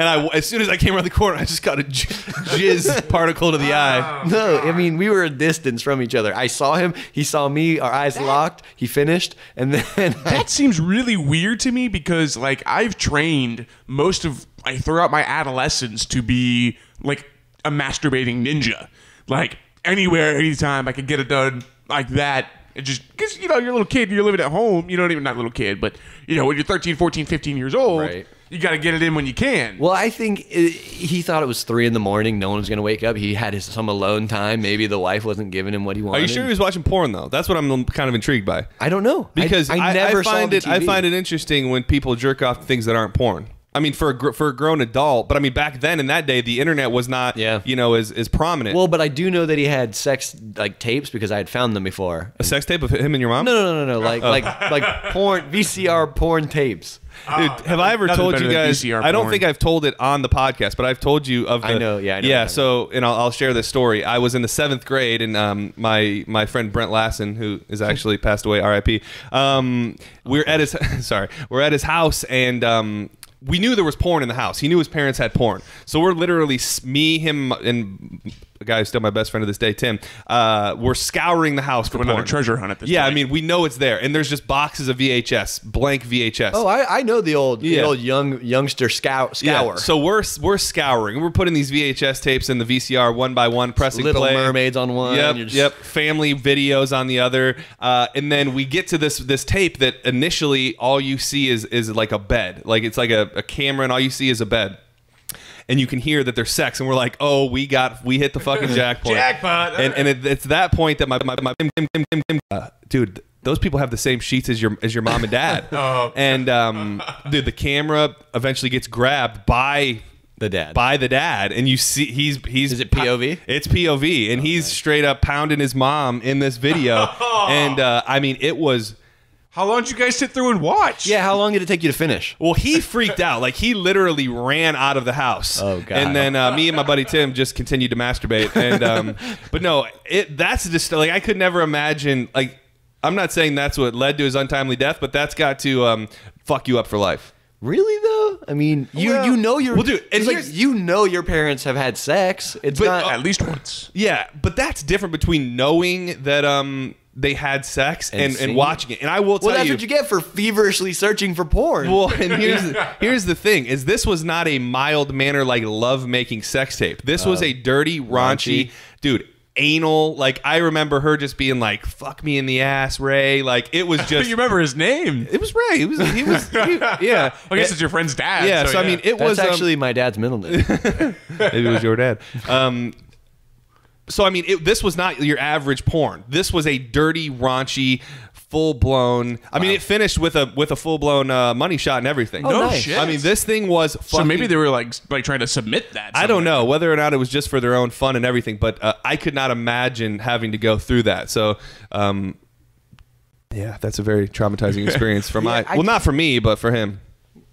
I, as soon as I came around the corner, I just got a j- jizz particle to the eye. No, I mean we were a distance from each other. I saw him. He saw me. Our eyes locked. He finished, and then I, that seems really weird to me because like I've trained most of like throughout my adolescence to be like a masturbating ninja. Like anywhere, anytime I could get it done like that. It just because you know you're a little kid, you're living at home. You don't even not a little kid, but you know when you're 13, 14, 15 years old, Right. you got to get it in when you can. Well, I think it, he thought it was three in the morning. No one was going to wake up. He had his, some alone time. Maybe the wife wasn't giving him what he wanted. Are you sure he was watching porn though? That's what I'm kind of intrigued by. I don't know Because I, I, never saw find the it I TV. find it interesting when people jerk off to things that aren't porn. I mean, for a, gr- for a grown adult, but I mean, back then in that day, the internet was not, Yeah. you know, as, as prominent. Well, but I do know that he had sex like tapes because I had found them before. a sex tape of him and your mom. No, no, no, no, no. Like Oh. like like porn VCR porn tapes. Dude, have I ever told you guys? VCR I don't think I've told it on the podcast, but I've told you of the. I know, yeah, I know yeah. So, and I'll, I'll share this story. I was in the seventh grade, and um, my my friend Brent Lassen, who is actually passed away, R.I.P. Um, we're at his sorry, we're at his house, and um, we knew there was porn in the house. He knew his parents had porn, so we're literally me, him, and a guy who's still my best friend to this day, Tim. Uh, we're scouring the house for Going on a porn. treasure hunt at this Yeah, point. I mean, we know it's there, and there's just boxes of VHS, blank VHS. Oh, I, I know the old Yeah. the old young youngster scout scour. Yeah, so we're we're scouring. We're putting these VHS tapes in the VCR one by one, pressing Little play. Mermaids on one, Yep, just- yep. Family videos on the other, uh, and then we get to this this tape that initially all you see is is like a bed, like it's like a, a camera, and all you see is a bed. And you can hear that there's sex, and we're like, "Oh, we got, we hit the fucking jackpot!" Jackpot. And and it, it's that point that my my, my Tim, uh, dude, those people have the same sheets as your as your mom and dad. Oh. And um, dude, the camera eventually gets grabbed by the dad. by the dad, and you see he's he's Is it POV? It's POV, and he's straight up pounding his mom in this video, and uh, I mean it was. How long did you guys sit through and watch? yeah, how long did it take you to finish? Well, he freaked out. Like he literally ran out of the house. Oh, God. And then uh, me and my buddy Tim just continued to masturbate. And um, but no, it that's just like I could never imagine. Like I'm not saying that's what led to his untimely death, but that's got to um, fuck you up for life. Really though? I mean, you Well- you know your Well, dude, it's like you know your parents have had sex. It's But, not uh, At least once. Yeah, but that's different between knowing that um they had sex And and, and, watching it. And I will tell you. well. That's you, what you get for feverishly searching for porn. Well, and here's the, here's the thing: is this was not a mild manner like love making sex tape. This was a dirty, raunchy, raunchy. dude. Anal, like I remember her just being like, "Fuck me in the ass, Ray." Like it was just, you remember his name. it was Ray. It was, he was, he- yeah. I guess it's your friend's dad. yeah. So, I mean, it That's was um, actually my dad's middle name. maybe it was your dad. Um, so I mean, it, this was not your average porn. This was a dirty, raunchy, full blown. I mean, it finished with a with a full blown uh, money shot and everything. Oh, no nice. shit. I mean, this thing was. So maybe they were like like trying to submit that. I don't know whether or not it was just for their own fun and everything, but uh, I could not imagine having to go through that. So, um, yeah, that's a very traumatizing experience for my. I- well, not for me, but for him.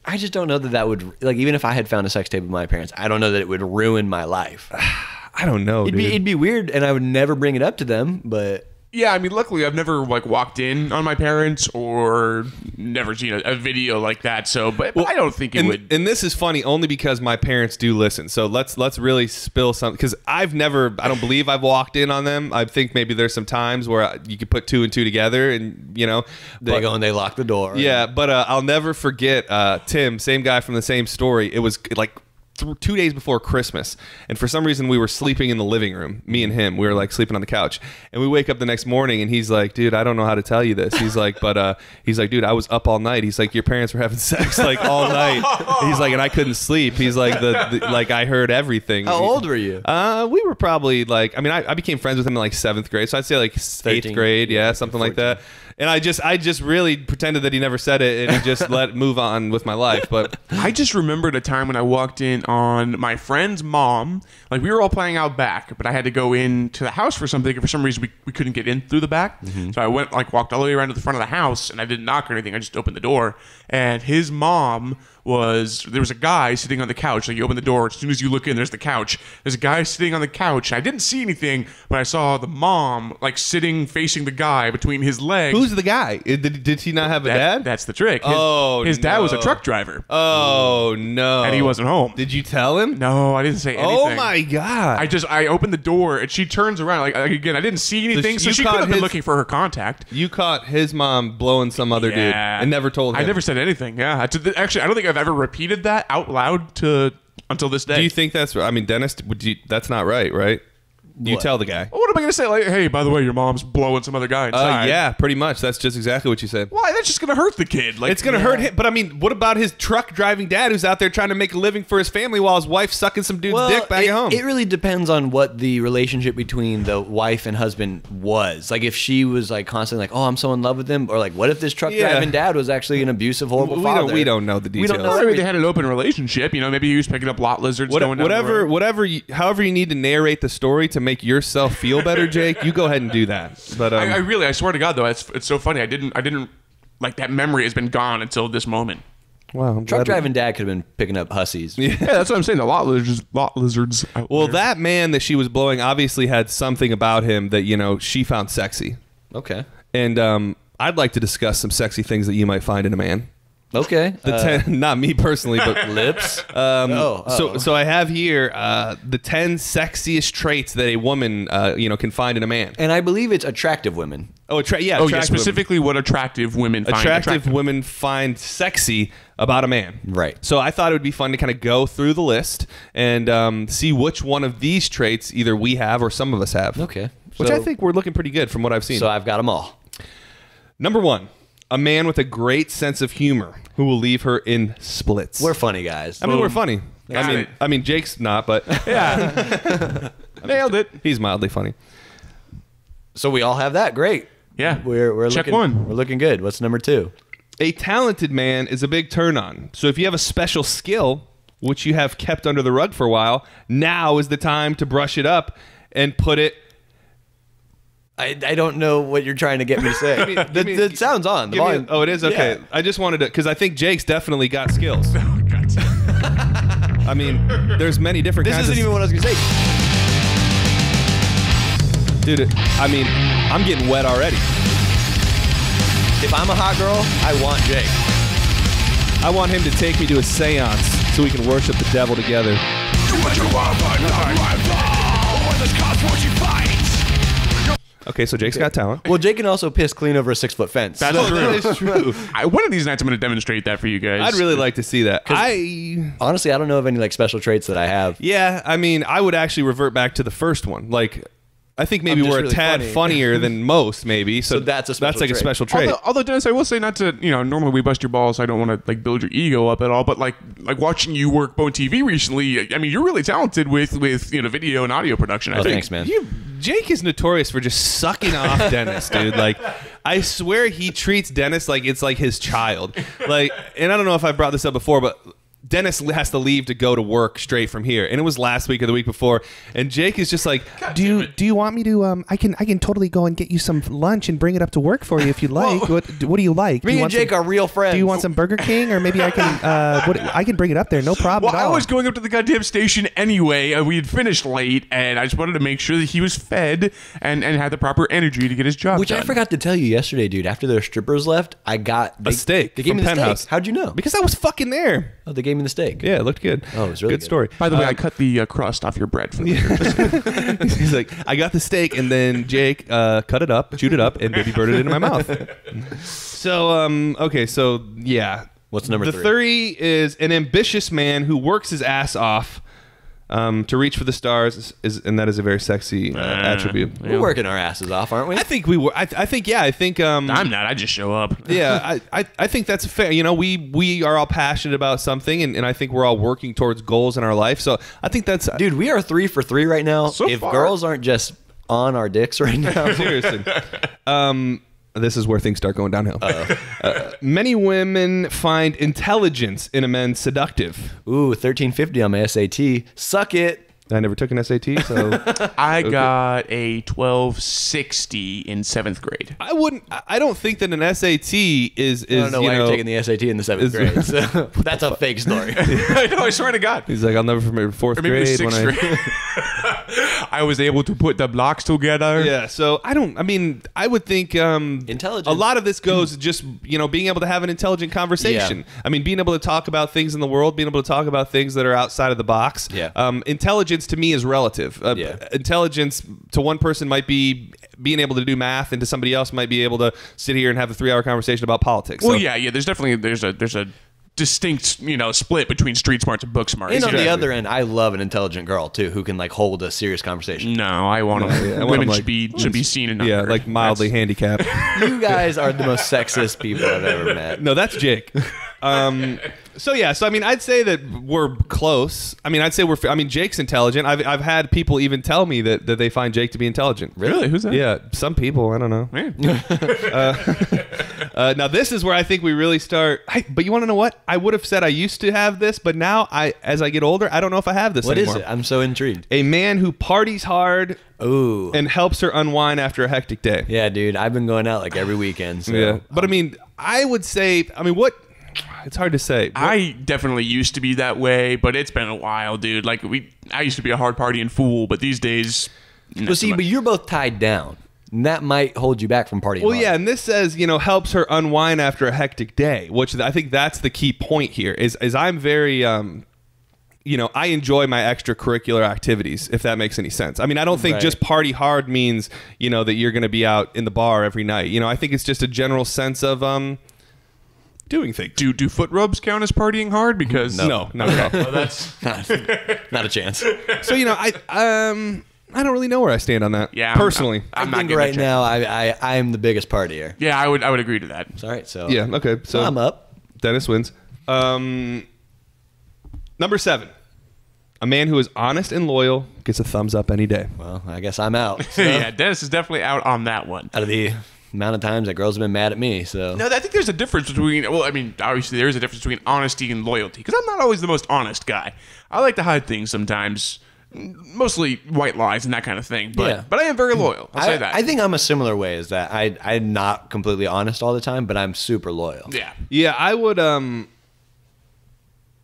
I just don't know that that would like even if I had found a sex tape of my parents, I don't know that it would ruin my life. I don't know, It'd dude. be it'd be weird, and I would never bring it up to them. But Yeah, I mean, luckily I've never like walked in on my parents or never seen a, a video like that. So, but, but I don't think it and, would. and this is funny only because my parents do listen. So let's let's really spill something because I've never, I don't believe I've walked in on them. I think maybe there's some times where uh, you could put two and two together, and you know, they but- go and they lock the door. Yeah, but uh, I'll never forget uh, Tim, same guy from the same story. It was like th- two days before Christmas, and for some reason we were sleeping in the living room. Me and him, we were like sleeping on the couch, and we wake up the next morning, and he's like, "Dude, I don't know how to tell you this." He's like, "But uh, he's like, dude, I was up all night." He's like, "Your parents were having sex like all night." He's like, and I couldn't sleep. He's like, the, the like I heard everything. How old were you? Uh, we were probably like, I mean, I, I became friends with him in like seventh grade, so I'd say like eighth 13, grade, yeah, yeah, something like that. And I just, I just really pretended that he never said it, and just let move on with my life. But I just remembered a time when I walked in on my friend's mom. Like we were all playing out back, but I had to go into the house for something. And for some reason, we, we couldn't get in through the back. Mm-hmm. So I went like walked all the way around to the front of the house, and I didn't knock or anything. I just opened the door, and his mom was there was a guy sitting on the couch. Like you open the door, as soon as you look in, there's the couch. There's a guy sitting on the couch. And I didn't see anything, but I saw the mom like sitting facing the guy between his legs. who's the guy? Did, did he not have a That- dad? That's the trick. His, Oh, his dad was a truck driver, oh no! and he wasn't home. Did you tell him? No, I didn't say oh anything. Oh my god! I just I opened the door and she turns around like, like, again I didn't see anything so you she caught could have been looking for her contact. you caught his mom blowing some other dude and never told him. I never said anything. Yeah, actually I don't think I've ever repeated that out loud to until this day. Do you think that's? I mean, Dennis, would you, that's not right, right? You What? tell the guy. What am I gonna say? Like, hey, by the way, your mom's blowing some other guy Uh, yeah, pretty much. That's just exactly what you said. Why? That's just gonna hurt the kid. Like, It's gonna hurt him, but I mean, what about his truck driving dad who's out there trying to make a living for his family while his wife's sucking some dude's dick back it, at home? It really depends on what the relationship between the wife and husband was. Like if she was like constantly like, "Oh, I'm so in love with him," or like, what if this truck Yeah. driving dad was actually an abusive, horrible We father? don't- we don't know the We don't details. know maybe they had an open relationship. You know, maybe he was picking up lot lizards. What- going down the whatever, road. whatever, you, however you need to narrate the story to make yourself feel better, Jake. You go ahead and do that. But um, I, I really, I swear to God, though, it's it's so funny. I didn't, I didn't like that memory has been gone until this moment. wow, I'm Truck glad- driving dad could have been picking up hussies. Yeah, that's what I'm saying. The lot lizards, lot lizards. Well, there. that man that she was blowing obviously had something about him that you know she found sexy, Okay. and um, I'd like to discuss some sexy things that you might find in a man. Okay. The Uh, ten, not me personally, but lips. Um, Oh, so oh. so I have here uh, the ten sexiest traits that a woman uh, you know can find in a man. and I believe it's attractive women. Oh, attra- yeah, oh yeah, attractive women. specifically what attractive women find attractive, women find sexy about a man. Right. So I thought it would be fun to kind of go through the list and um, see which one of these traits either we have or some of us have. Okay. Which So- I think we're looking pretty good from what I've seen. So I've got them all. Number one, a man with a great sense of humor who will leave her in splits. We're funny guys. I mean, we're Boom. funny. I mean, it. I mean, Jake's not, but Yeah, nailed it. he's mildly funny. so we all have that. Great. Yeah, We're we're check looking, one. We're looking good. What's number two? A talented man is a big turn on. So if you have a special skill, which you have kept under the rug for a while, now is the time to brush it up and put it. I, I don't know what you're trying to get me to say. me- the, give me- the sound's on. The Give me a- oh, it is okay. Yeah. I just wanted to because I think Jake's definitely got skills. I mean, there's many different This kinds. isn't of, even what I was gonna say. dude. I mean, I'm getting wet already. If I'm a hot girl, I want Jake. I want him to take me to a séance so we can worship the devil together. Okay, so Jake's got talent. Well, Jake can also piss clean over a six foot fence. That's Oh, true. that is true. I, one of these nights, I'm going to demonstrate that for you guys. I'd really like to see that. I Honestly, I don't know of any like special traits that I have. yeah, I mean, I would actually revert back to the first one. Like, I think maybe I'm just we're really a tad funny. funnier than most, maybe. So, So that's a special that's like a trait. special trait. Although, although Dennis, I will say not to you know normally we bust your balls. So I don't want to like build your ego up at all. But like like watching you work Bone TV recently, I mean you're really talented with with you know video and audio production. I Oh, think. thanks, man. You, Jake is notorious for just sucking off Dennis, dude. Like, I swear he treats Dennis like it's like his child. Like, and I don't know if I brought this up before, but Dennis has to leave to go to work straight from here, and it was last week or the week before. And Jake is just like, Do you do you want me to? Um, I can I can totally go and get you some lunch and bring it up to work for you if you'd like. what What do you like? do Me you and Jake some, are real friends. Do you want some Burger King or maybe I can? Uh, what I can bring it up there, no problem Well, at I was going up to the goddamn station anyway. Uh, we had finished late, and I just wanted to make sure that he was fed and, and had the proper energy to get his job Which I forgot to tell you yesterday, dude. After their strippers left, I got a steak. They gave from me the Penthouse. steak. How'd you know? Because I was fucking there. Oh, they gave me the steak. Yeah, it looked good. Oh, it was really good good. story. By the way, Um, I cut the uh, crust off your bread for the He's like, I got the steak, and then Jake uh, cut it up, chewed it up, and baby birded it into my mouth. So, um, okay, so yeah. What's number the three? three is an ambitious man who works his ass off um, to reach for the stars, is, is, and that is a very sexy uh, attribute. We're working our asses off, aren't we? I think we were. I, I think yeah. I think um, I'm not. I just show up. yeah, I, I, I think that's fair. You know, we we are all passionate about something, and, and I think we're all working towards goals in our life. So I think that's Dude, we are three for three right now. So if far. girls aren't just on our dicks right now, Seriously. um, this is where things start going downhill. Uh, many women find intelligence in a man seductive. ooh, 1350 on my SAT. Suck it. I never took an SAT, so I got a 1260 in seventh grade. I wouldn't. I- I don't think that an SAT is is I don't know you why know. you're taking the SAT in the seventh is- grade. So that's a fake story. I know. I swear to God. he's like, I'll never forget fourth Or maybe it grade when sixth grade. I was able to put the blocks together. Yeah, so I don't. I mean, I would think um, Intelligence. A lot of this goes just you know being able to have an intelligent conversation. Yeah. I mean, being able to talk about things in the world, being able to talk about things that are outside of the box. Yeah. Um, intelligence to me is relative. Uh, Yeah. Intelligence to one person might be being able to do math, and to somebody else might be able to sit here and have a three-hour conversation about politics. Well, So- yeah, yeah. There's definitely there's a there's a distinct, you know, split between street smarts and book smarts. And on the other end, I love an intelligent girl too, who can like hold a serious conversation. no, I want to. I want women like- should be should be seen and not Yeah, heard. like mildly That's- handicapped. You guys are the most sexist people I've ever met. No, that's Jake. Um, so yeah, so I mean, I'd say that we're close. I mean, I'd say we're. I mean, Jake's intelligent. I've, I've had people even tell me that, that they find Jake to be intelligent. Really? Who's that? Yeah, some people. I don't know. Man. Uh, now this is where I think we really start. I, but you want to know what? I would have said I used to have this, but now I, as I get older, I don't know if I have this What is anymore. it? I'm so intrigued. A man who parties hard Ooh. and helps her unwind after a hectic day. Yeah, dude, I've been going out like every weekend. So. Yeah. But I mean, I would say. I mean, what? It's hard to say. What- I definitely used to be that way, but it's been a while, dude. Like we, I used to be a hard partying fool, but these days, not Well, see, much. but you're both tied down. And that might hold you back from partying. Well, hard. yeah, and this says you know helps her unwind after a hectic day, which I think that's the key point here. Is is I'm very um, you know I enjoy my extracurricular activities if that makes any sense. I mean I don't think Right. just party hard means you know that you're going to be out in the bar every night. You know I think it's just a general sense of um doing things. do do foot rubs count as partying hard? Because No, not at all. Well, that's not a chance. so you know I um I don't really know where I stand on that. yeah. I'm- personally. I I'm, not think getting a right check. now I, I I am the biggest partier. Yeah, I would I would agree to that. Sorry, so yeah. Okay. So I'm up. Dennis wins. Um, number seven. A man who is honest and loyal gets a thumbs up any day. Well, I guess I'm out. So, yeah, Dennis is definitely out on that one. Out of the amount of times that girls have been mad at me, so No, I think there's a difference between. Well, I mean, obviously there is a difference between honesty and loyalty. Because I'm not always the most honest guy. I like to hide things sometimes, mostly white lies and that kind of thing. But Yeah. but I am very loyal. I'll I, say that. I think I'm a similar way. Is that I I'm not completely honest all the time, but I'm super loyal. yeah. Yeah, I would. Um,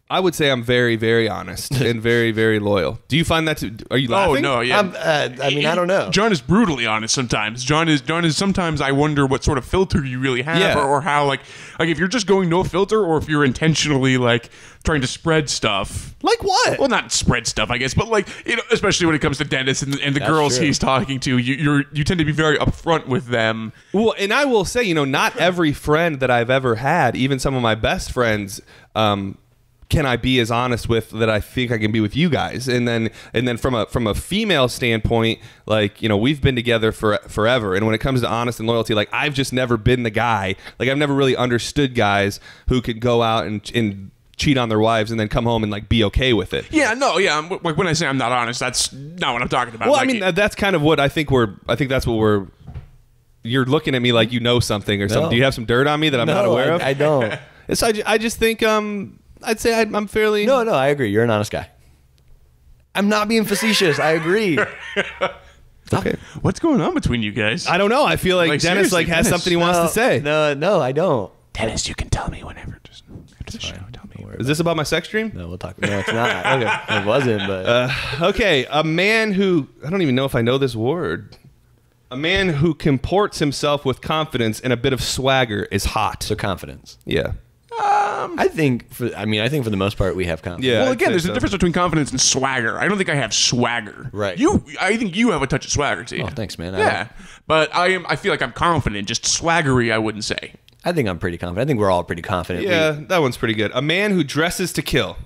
I would say I'm very, very honest and very, very loyal. Do you find that? To, are you laughing? Oh no, yeah. I'm, uh, I mean, I don't know. John is brutally honest sometimes. John is John is sometimes I wonder what sort of filter you really have, Yeah. or, or how like like if you're just going no filter, or if you're intentionally like trying to spread stuff. Like what? Well, not spread stuff, I guess, but like you know, especially when it comes to Dennis and, and the That's girls true. he's talking to, you you're you tend to be very upfront with them. Well, and I will say, you know, not every friend that I've ever had, even some of my best friends, um, can I be as honest with that I think I can be with you guys. And then and then from a from a female standpoint, like, you know, we've been together for forever. And when it comes to honest and loyalty, like I've just never been the guy. Like I've never really understood guys who could go out and and cheat on their wives and then come home and like be okay with it. Yeah, no, yeah. I'm, like when I say I'm not honest, that's not what I'm talking about. Well, I mean, that's kind of what I think we're I think that's what we're you're looking at me like you know something or something. Do you have some dirt on me that I'm not aware I, of? I don't. It's, I, I just think um I'd say I'm, I'm fairly No, no, I agree. You're an honest guy. I'm not being facetious. I agree. okay. what's going on between you guys? I don't know. I feel like, Like, Dennis seriously, like has Dennis. something he wants to say. No, no, I don't. Dennis, you can tell me whenever. Just after the show, tell me. Is this about my sex dream? No, we'll talk. No, it's not. okay. It wasn't, but Uh, okay, a man who I don't even know if I know this word. A man who comports himself with confidence and a bit of swagger is hot. so confidence. yeah. Um, I think for. I mean, I think for the most part we have confidence. Yeah. Well, again, there's so. a difference between confidence and swagger. I don't think I have swagger. Right. You, I think you have a touch of swagger to you. Oh, thanks, man. I Yeah, but I am. I feel like I'm confident. Just swaggery, I wouldn't say. I think I'm pretty confident. I think we're all pretty confident. We- Yeah, that one's pretty good. A man who dresses to kill.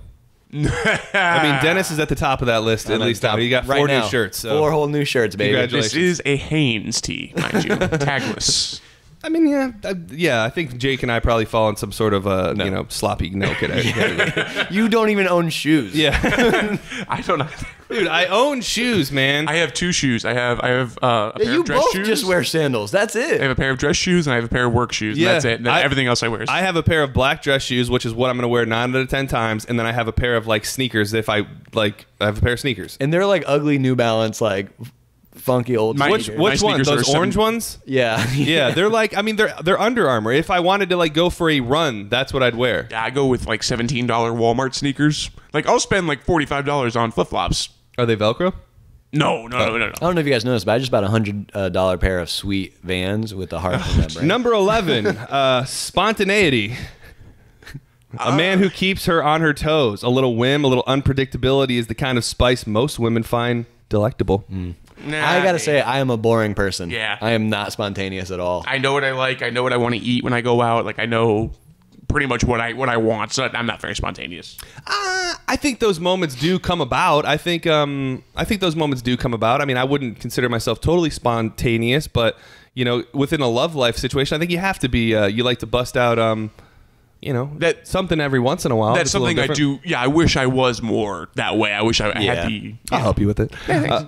I mean, Dennis is at the top of that list at I'm least. on Now. top You got right four new now. shirts. So. Four whole new shirts, baby. Congratulations. This is a Hanes tee, mind you, tagless. I mean, yeah, I, yeah. I think Jake and I probably fall in some sort of uh, you know sloppy no category. You don't even own shoes. yeah, I don't know. dude, I own shoes, man. I have two shoes. I have I have uh, a Yeah, pair you of dress both shoes. just wear sandals. That's it. I have a pair of dress shoes and I have a pair of work shoes. Yeah, and that's it. And then I- everything else I wear. Is, I have a pair of black dress shoes, which is what I'm going to wear nine out of ten times, and then I have a pair of like sneakers. If I like, I have a pair of sneakers. And they're like ugly New Balance, like funky old. My- Which which my one? sneakers are Those seven- orange ones? Yeah. Yeah, they're like. I mean, they're they're Under Armour. If I wanted to like go for a run, that's what I'd wear. yeah, I go with like seventeen dollar Walmart sneakers. Like I'll spend like forty five dollars on flip flops. Are they Velcro? No, no, no, oh. no, no. I don't know if you guys noticed, but I just bought a hundred uh, dollar pair of sweet Vans with the heart in that brand. Number 11, uh, spontaneity. A uh. man who keeps her on her toes. A little whim, a little unpredictability is the kind of spice most women find delectable. Mm. Nah, I gotta say, I am a boring person. Yeah. I am not spontaneous at all. I know what I like. I know what I want to eat when I go out. Like I know pretty much what I what I want. So I'm not very spontaneous. Uh, I think those moments do come about. I think um, I think those moments do come about. I mean, I wouldn't consider myself totally spontaneous, but you know, within a love life situation, I think you have to be. Uh, you like to bust out, um, you know, That- something every once in a while. That's that's a little something I do. Yeah, I wish I was more that way. I wish I, I Yeah. had the. I'll help you with it. Uh,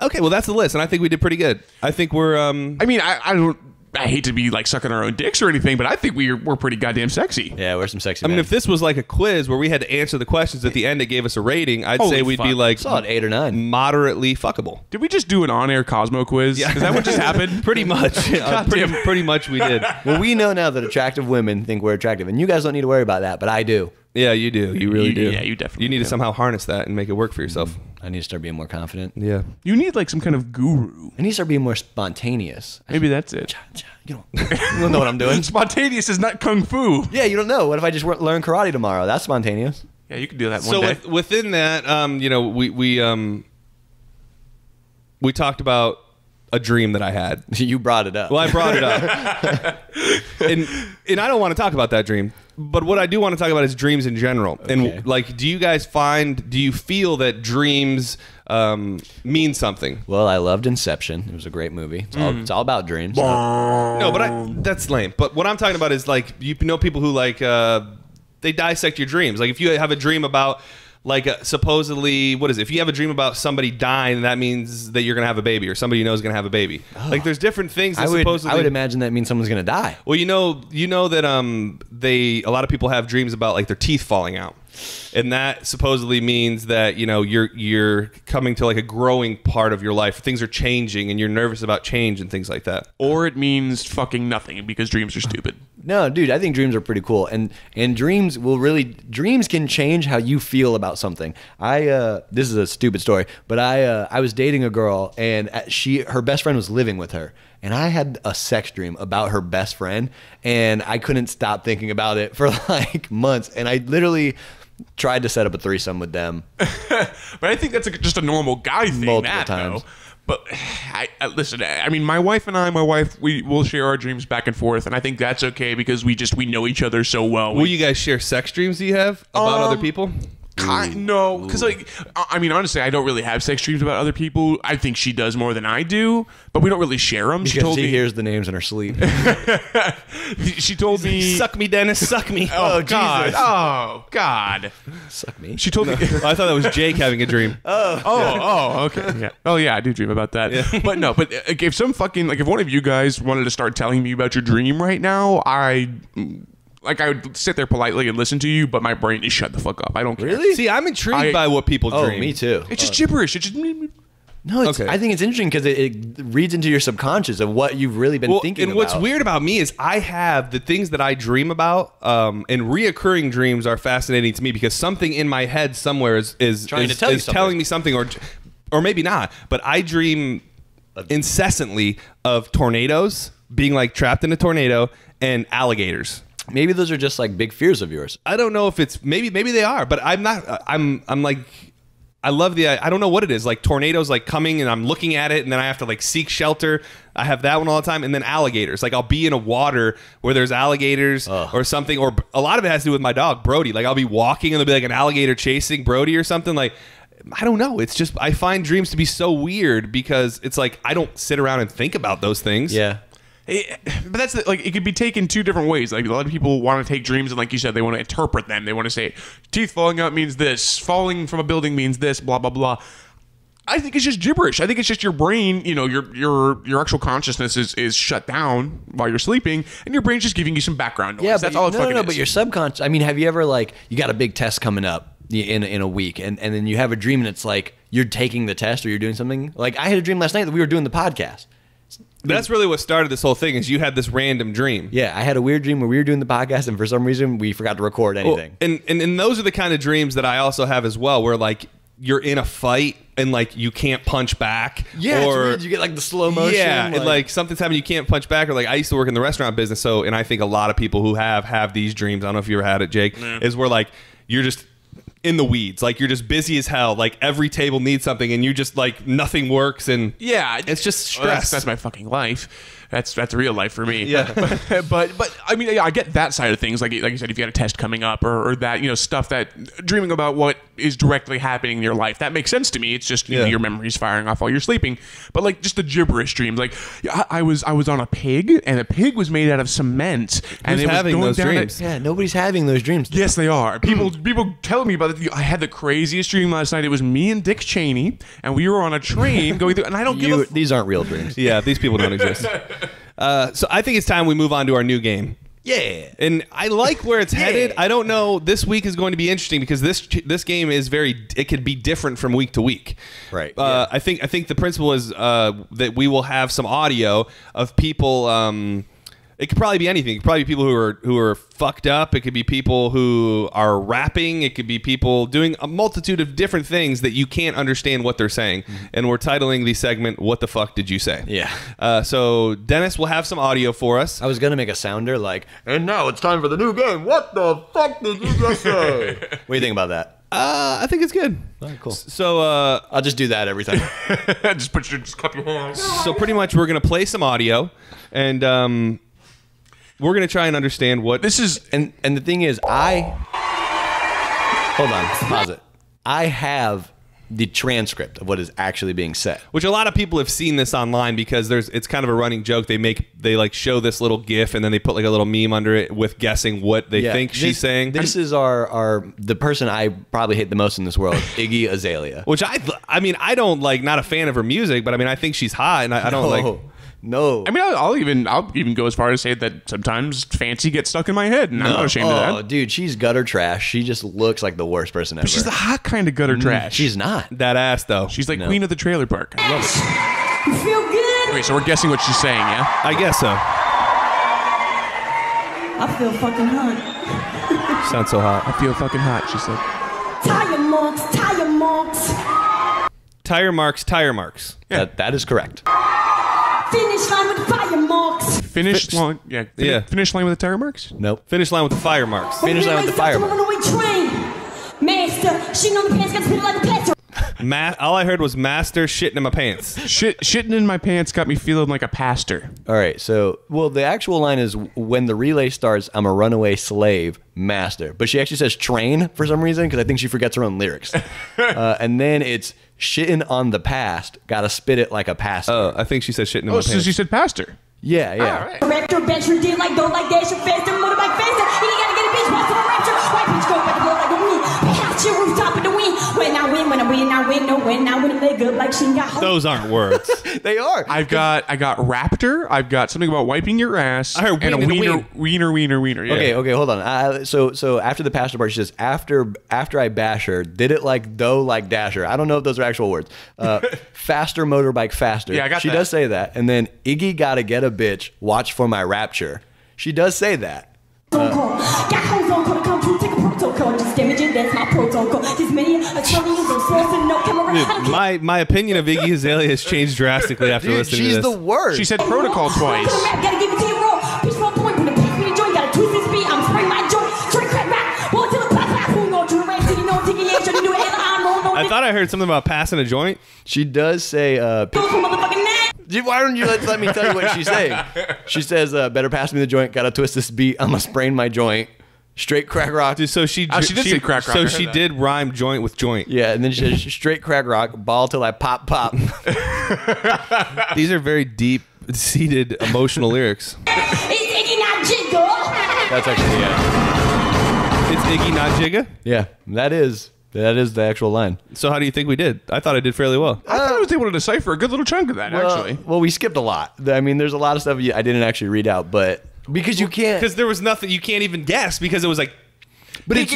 okay, well, that's the list, and I think we did pretty good. I think we're. Um, I mean, I, I don't. I hate to be like sucking our own dicks or anything, but I think we're we're pretty goddamn sexy. Yeah, we're some sexy. I mean, if this was like a quiz where we had to answer the questions at the end, it gave us a rating. I'd Holy say we'd be like solid eight or nine. moderately fuckable. Did we just do an on-air Cosmo quiz? Yeah. Is that what just happened? Pretty much. Uh, pretty, pretty much we did. Well, we know now that attractive women think we're attractive, and you guys don't need to worry about that, but I do. Yeah, you do. You really You- do. yeah, you definitely You need to do. somehow harness that and make it work for yourself. I need to start being more confident. Yeah. You need like some kind of guru. I need to start being more spontaneous. Maybe that's it. You don't, you don't know what I'm doing. Spontaneous is not kung fu. Yeah, you don't know. What if I just wor- learn karate tomorrow? That's spontaneous. Yeah, you can do that one So day. with, within that, um, you know, we we um we talked about a dream that I had. you brought it up. Well, I brought it up, and and I don't want to talk about that dream. But what I do want to talk about is dreams in general. Okay. And like, do you guys find? Do you feel that dreams um, mean something? Well, I loved Inception. It was a great movie. It's, all, it's all about dreams. No, but I, that's lame. But what I'm talking about is like you know people who like uh, they dissect your dreams. Like if you have a dream about like uh, supposedly what is it? If you have a dream about somebody dying, that means that you're gonna have a baby or somebody you know is gonna have a baby. Like there's different things that I would, supposedly. I would imagine that means someone's gonna die. well, you know, you know that um they a lot of people have dreams about like their teeth falling out. And that supposedly means that you know you're you're coming to like a growing part of your life. Things are changing, and you're nervous about change and things like that. or it means fucking nothing because dreams are stupid. No, dude, I think dreams are pretty cool, and and dreams will really dreams can change how you feel about something. I uh, this is a stupid story, but I uh, I was dating a girl, and uh, she her best friend was living with her, and I had a sex dream about her best friend, and I couldn't stop thinking about it for like months, and I literally tried to set up a threesome with them. But I think that's a, just a normal guy thing. Multiple that, times. Though. But I, I listen. I mean, my wife and I, my wife, we will share our dreams back and forth, and I think that's okay because we just we know each other so well. Will We, you guys share sex dreams? Do you have about other Um, people? I, no, because like I I mean, honestly, I don't really have sex dreams about other people. I think she does more than I do, but we don't really share them. She Because told she me. hears the names in her sleep. she told me. Suck me, Dennis. Suck me. Oh, Oh, God! Jesus. Oh God! Suck me. She told me. I thought that was Jake having a dream. oh, oh, oh, okay. Yeah. Oh, yeah, I do dream about that. Yeah. But no, but uh, like, if some fucking like if one of you guys wanted to start telling me about your dream right now, I like I would sit there politely and listen to you, but my brain is shut the fuck up. I don't care. Really? See, I'm intrigued I- by what people Oh, dream. me too. It's just gibberish. It's just No, it's, Okay. I think it's interesting because it, it reads into your subconscious of what you've really been Well, thinking and what's about. weird about me is I have the things that I dream about, um, and reoccurring dreams are fascinating to me because something in my head somewhere is is, Trying is, to tell you is something. telling me something, or or maybe not. But I dream incessantly of tornadoes, being like trapped in a tornado, and alligators. Maybe those are just like big fears of yours. I don't know if it's maybe maybe they are, but I'm not. Uh, I'm I'm like. I love the. I don't know what it is. Like tornadoes, like coming, and I'm looking at it, and then I have to like seek shelter. I have that one all the time, and then alligators. Like I'll be in a water where there's alligators or something, or a lot of it has to do with my dog Brody. Like I'll be walking, and there'll be like an alligator chasing Brody or something. Like I don't know. It's just I find dreams to be so weird because it's like I don't sit around and think about those things. Yeah. It- but that's the, like it could be taken two different ways. Like a lot of people want to take dreams and, like you said, they want to interpret them. They want to say teeth falling out means this, falling from a building means this, blah blah blah. I think it's just gibberish. I think it's just your brain. You know, your your your actual consciousness is is shut down while you're sleeping, and your brain's just giving you some background noise. Yeah, that's all it no, no, fucking no, is. but your subconscious. I mean, have you ever like you got a big test coming up in in a week, and and then you have a dream, and it's like you're taking the test or you're doing something. Like I had a dream last night that we were doing the podcast. That's really what started this whole thing. Is you had this random dream. Yeah, I had a weird dream where we were doing the podcast, and for some reason we forgot to record Well, anything. and, and and those are the kind of dreams that I also have as well, where like you're in a fight and like you can't punch back. yeah, it's or weird. you get like the slow motion. yeah, and, like something's happening, you can't punch back. Or like I used to work in the restaurant business, so and I think a lot of people who have have these dreams. I don't know if you ever had it, Jake. Is where like you're just in the weeds. Like you're just busy as hell. Like every table needs something, and you just like nothing works. And Yeah, It's just Well, that's, stress. that's my fucking life. That's that's real life for me. Yeah. but but I mean, yeah, I get that side of things. Like like you said, if you got a test coming up or, or that you know stuff that dreaming about what is directly happening in your life that makes sense to me. It's just you know, your memories firing off while you're sleeping. But like just the gibberish dreams. Like I, I was I was on a pig and the pig was made out of cement and Who's it was having going those down a- dreams? Yeah, nobody's having those dreams. Yes, they are. People people tell me about it. I had the craziest dream last night. It was me and Dick Cheney, and we were on a train going through. And I don't give a You, f- these aren't real dreams. yeah, these people don't exist. Uh, so I think it's time we move on to our new game. Yeah. And I like where it's headed. I don't know. This week is going to be interesting because this this game is very. It could be different from week to week. Right. Uh, I think I think the principle is uh, that we will have some audio of people. Um, it could probably be anything. It could probably be people who are who are fucked up. It could be people who are rapping. It could be people doing a multitude of different things that you can't understand what they're saying. And we're titling the segment "What the fuck did you say?" Yeah. Uh, so Dennis will have some audio for us. I was gonna make a sounder like, and now it's time for the new game. What the fuck did you just say? what do you think about that? Uh, I think it's good. cool. So, uh, I'll just do that every time. just put your just cup your hands. so pretty much we're gonna play some audio, and um, we're gonna try and understand what This is and and the thing is, I hold on, pause it. I have the transcript of what is actually being said. which a lot of people have seen this online because there's it's kind of a running joke. They make they like show this little GIF and then they put like a little meme under it with guessing what they Yeah, think this- she's saying. This is our our the person I probably hate the most in this world, Iggy Azalea. which I I mean I don't like not a fan of her music, but I mean I think she's hot and I, I don't like. No, no. I mean, I'll, I'll even I'll even go as far as say that sometimes fancy gets stuck in my head, and I'm not ashamed oh, of that. Oh, dude, she's gutter trash. She just looks like the worst person ever. But She's the hot kind of gutter mm, trash. She's not. That ass though. she's like No. queen of the trailer park. I love it. You feel good? Okay, so we're guessing what she's saying, yeah? I guess so. I feel fucking hot. Sounds so hot. I feel fucking hot. She said. Tire marks, tire marks. Tire marks. Tire marks. That that is correct. Finish line with the fire marks. Finish line, yeah, fin- Yeah. Finish line with the tire marks. Nope. Finish line with the fire marks. Finish line with the fire marks. Runaway train. Master, she on the pants, got spit like a pastor. Ma- all I heard was master shitting in my pants. Shit, shitting in my pants got me feeling like a pastor. All right. So, well, the actual line is when the relay starts, I'm a runaway slave master. But she actually says train for some reason because I think she forgets her own lyrics. uh, and then it's shitting on the past, gotta spit it like a pastor. Oh, I think she said shitting in Oh, my so pants. she said pastor. yeah, yeah. All right. Raptor, bench, did like go like dash, faster, motorbike faster. He gotta get a bitch, watch the rapture. White bitch go When I win, when I win, I win, no win. I win a leg up like she got hoes. Those aren't words. They are. I've got I got raptor. I've got something about wiping your ass. I heard and a ween and wiener, wiener, wiener, wiener. Yeah. Okay, okay, hold on. Uh, so, so after the pastor part, she says, after after I bash her, did it like dough like dasher. I don't know if those are actual words. Uh, faster motorbike faster. Yeah, I got She that. does say that, and then Iggy gotta get a bitch. Watch for my rapture. She does say that. protocol. Dude, my my opinion of Iggy Azalea has changed drastically after Dude, listening she's to this. the worst. She said protocol twice. Gotta give it to you raw. Pitch one point, when the pass me joint, gotta twist this beat. I'm spraying my joint. Straight crack back. Roll till the clap clap. Who know to the rank, till you know, diggy, yeah, sure to it. I'm rolling on I it. thought I heard something about passing a joint. She does say, uh, Go for motherfucking neck. Dude, Why don't you let, let me tell you what she's saying? She says, uh, "Better pass me the joint. Gotta twist this beat. I'ma sprain my joint. Straight crack rock." Dude, So she Oh, she did say crack rock. So she that. did rhyme joint with joint. Yeah, and then she says, "Straight crack rock. Ball till I pop pop." These are very deep seated emotional lyrics. It's Iggy, not Jigga. That's actually yeah, It's Iggy not Jigga. yeah. That is that is the actual line. So how do you think we did? I thought I did fairly well. I thought I was able to decipher a good little chunk of that. actually, well, well, we skipped a lot. I mean, there's a lot of stuff I didn't actually read out, but because you can't. Because there was nothing you can't even guess because it was like But it's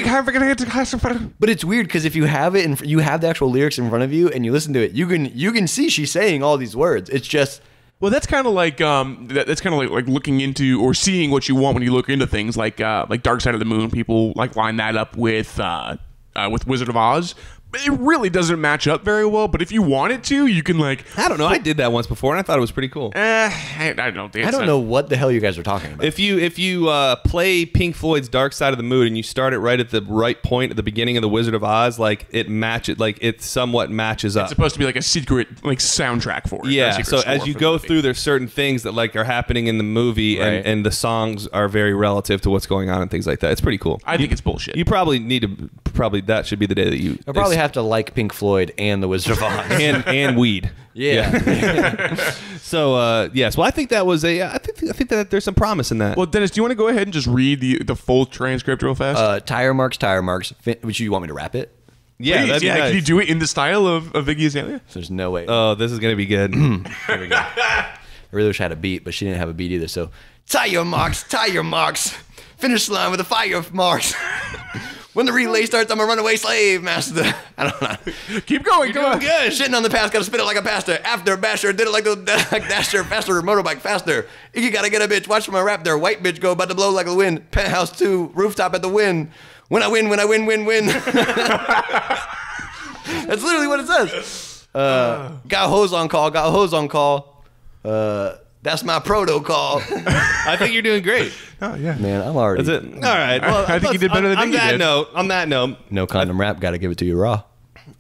but it's weird because if you have it and you have the actual lyrics in front of you and you listen to it, you can you can see she's saying all these words. It's just Well, that's kind of like um, that, that's kind of like like looking into or seeing what you want when you look into things like uh, like Dark Side of the Moon. People like line that up with uh, uh, with Wizard of Oz, it really doesn't match up very well. But if you want it to, you can like. I don't know. I did that once before, and I thought it was pretty cool. Eh, I, I don't think. I don't know what the hell you guys are talking about. If you if you uh, play Pink Floyd's Dark Side of the Moon and you start it right at the right point at the beginning of the Wizard of Oz, like it matches, like it somewhat matches up. It's supposed to be like a secret like soundtrack for it. yeah. So as you for the go through, there's certain things that like are happening in the movie, Right. and, and the songs are very relative to what's going on and things like that. It's pretty cool. I think it's bullshit. You probably need to probably that should be the day that you I probably have to like Pink Floyd and the Wizard of Oz. and and weed. yeah. So uh, yes, well I think that was a I think I think that there's some promise in that. well, Dennis, do you want to go ahead and just read the the full transcript real fast? uh, tire marks, tire marks. Fin- Would you want me to rap it? yeah, Please, that'd be yeah. nice. Can you do it in the style of, of Iggy Azalea? There's no way. Oh, this is gonna be good. Here we go. I really wish I had a beat, but she didn't have a beat either. So, tire marks, tire marks. Finish line with a fire marks. when the relay starts, I'm a runaway slave master. I don't know. Keep going. Go on. Good. Shitting on the past, gotta spit it like a pastor. After basher, did it like the like Dasher, faster, motorbike faster. You gotta get a bitch. Watch my rap there. White bitch go about to blow like a wind. Penthouse two, rooftop at the wind. When I win, when I win, win, win. That's literally what it says. Uh, got hose on call. Got hose on call. Uh, that's my protocol. I think you're doing great. Oh yeah. Man, I'm already. That's it. All right. Well, I think you did better on, than on Iggy that did. note. On that note, No condom wrap. Gotta give it to you raw.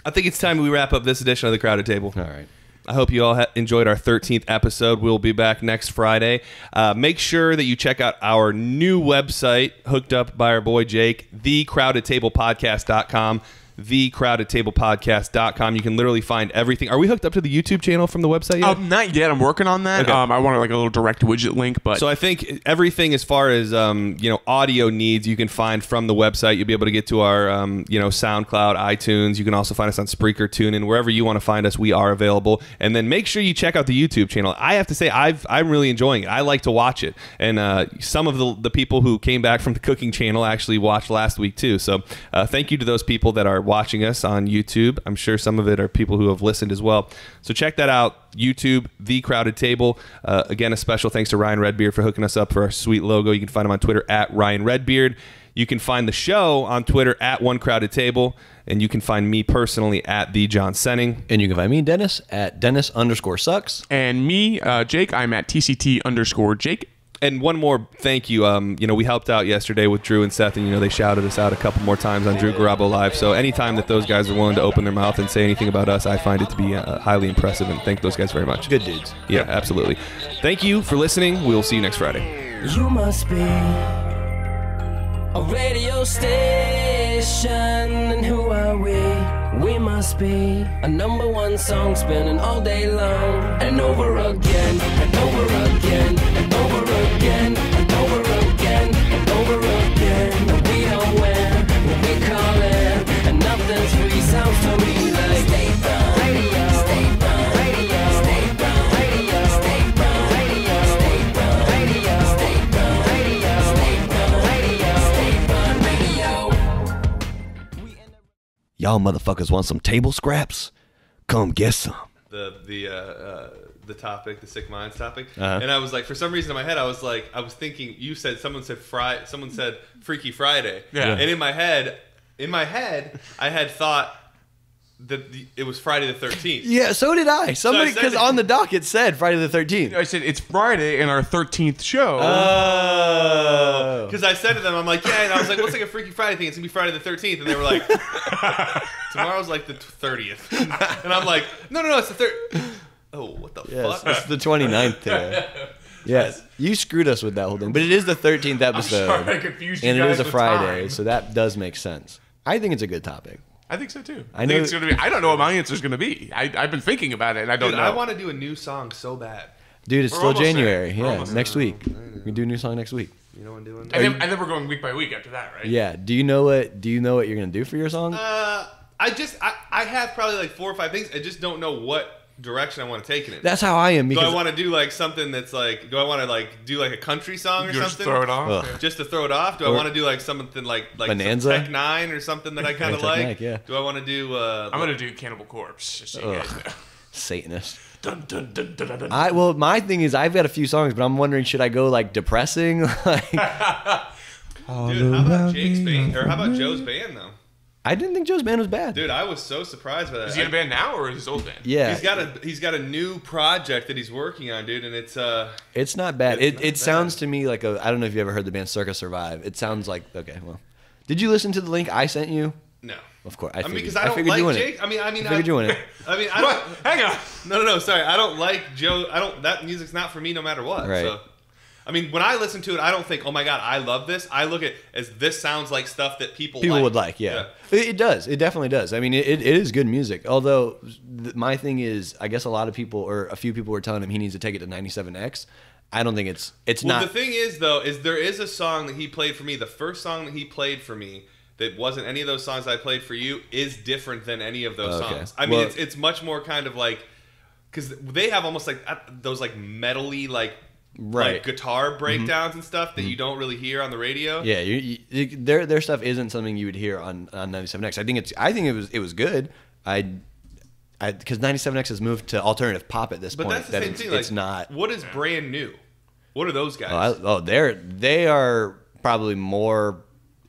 I think it's time we wrap up this edition of the Crowded Table. All right. I hope you all ha- enjoyed our 13th episode. We'll be back next Friday. Uh, make sure that you check out our new website, hooked up by our boy Jake, thecrowdedtablepodcast.com. Thecrowdedtablepodcast.com. You can literally find everything. Are we hooked up to the YouTube channel from the website yet? Um, not yet. I'm working on that. Okay. Um, I want like a little direct widget link, but So I think everything as far as um, you know audio needs you can find from the website. You'll be able to get to our um, you know SoundCloud, iTunes. You can also find us on Spreaker, TuneIn, wherever you want to find us. We are available. And then make sure you check out the YouTube channel. I have to say I've I'm really enjoying it. I like to watch it. And uh, some of the the people who came back from the cooking channel actually watched last week too. So uh, thank you to those people that are watching us on YouTube. I'm sure some of it are people who have listened as well. So check that out. YouTube, The Crowded Table. Uh, again, a special thanks to Ryan Redbeard for hooking us up for our sweet logo. You can find him on Twitter at Ryan Redbeard. You can find the show on Twitter at One Crowded Table. And you can find me personally at The John Senning. And you can find me, Dennis, at Dennis underscore sucks. and me, uh, Jake, I'm at TCT underscore Jake. And one more thank you. Um, you know, we helped out yesterday with Drew and Seth, and you know they shouted us out a couple more times on Drew Garabo Live. So anytime that those guys are willing to open their mouth and say anything about us, I find it to be uh, highly impressive. And thank those guys very much. Good dudes. Yeah, absolutely. Thank you for listening. We'll see you next Friday. You must be a radio station, and who are we? Must be a number one song spinning all day long, and over again, and over again, and over again, Y'all motherfuckers want some table scraps? Come get some. the the uh, uh, the topic, the sick minds topic, Uh-huh. and I was like, for some reason in my head, I was like, I was thinking, you said someone said Friday, someone said Freaky Friday, Yeah. and in my head, in my head, I had thought that the, it was Friday the Thirteenth. Yeah, so did I. Somebody, because it- on the dock it said Friday the 13th. I said it's Friday and our 13th show. Oh, oh. because I said to them, I'm like, yeah, and I was like, what's like a Freaky Friday thing? It's gonna be Friday the 13th, and they were like, tomorrow's like the 30th, and I'm like, no, no, no, it's the third. Oh, what the Yes, fuck? it's the 29th today. Yes, you screwed us with that whole thing, but it is the 13th episode, sorry, I confused you and it guys is a Friday, time. so that does make sense. I think it's a good topic. I think so too. I I, know- think it's gonna be. I don't know what my answer is gonna be. I, I've been thinking about it and I don't Dude, know. I want to do a new song so bad. Dude, it's We're still almost there. January. Yeah, next there. week. We can do a new song next week. You know what I'm doing? and, then, and then we're going week by week after that, right? Yeah. Do you know what? Do you know what you're gonna do for your song? Uh, I just I, I have probably like four or five things. I just don't know what direction I want to take it in. That's how I am. do I want to do like something that's like? Do I want to like do like a country song or You just throw it off. Ugh. Just to throw it off? Do I want to do like something like like some Bonanza? Tech Nine or something that I kind of like? Nine, yeah. Do I want to do? Uh, I'm gonna do Cannibal Corpse. Just so you guys know. Satanist. Dun, dun, dun, dun, dun, dun. I well, my thing is I've got a few songs, but I'm wondering should I go like depressing? like, Dude, how about Jake's band or how about Joe's band though? I didn't think Joe's band was bad. Dude, I was so surprised by that. Is he in a I- band now or is his old band? yeah, He's got a he's got a new project that he's working on, dude, and it's uh it's not bad. It's It not it bad. sounds to me like a. I don't know if you ever heard the band Circa Survive. It sounds like okay. Well, did you listen to the link I sent you? no. Of course, I I mean, because I I don't figured like you wouldn't. Jake. I mean, I mean, I figured you wouldn't. I mean, I don't. Hang on. No, no, no. Sorry, I don't like Joe. I don't. That music's not for me, no matter what. Right. So, I mean, when I listen to it, I don't think, "Oh my god, I love this." I look at as this sounds like stuff that people people like. would like yeah, It, it does it definitely does i mean it, it is good music although th- my thing is i guess a lot of people or a few people were telling him he needs to take it to 97x i don't think it's it's Well, not the thing is, though, is there is a song that he played for me. The first song that he played for me that wasn't any of those songs I played for you is different than any of those Okay. songs. I mean, it's it's much more kind of like because they have almost like uh, those like metally like Right. Mm-hmm. like guitar breakdowns and stuff that you don't really hear on the radio. yeah you, you, their their stuff isn't something you would hear on on 97x i think it's i think it was it was good i I because 97x has moved to alternative pop at this But point that's the that same it's, thing. it's not What is brand new? What are those guys? Oh, I, oh, they're they are probably more.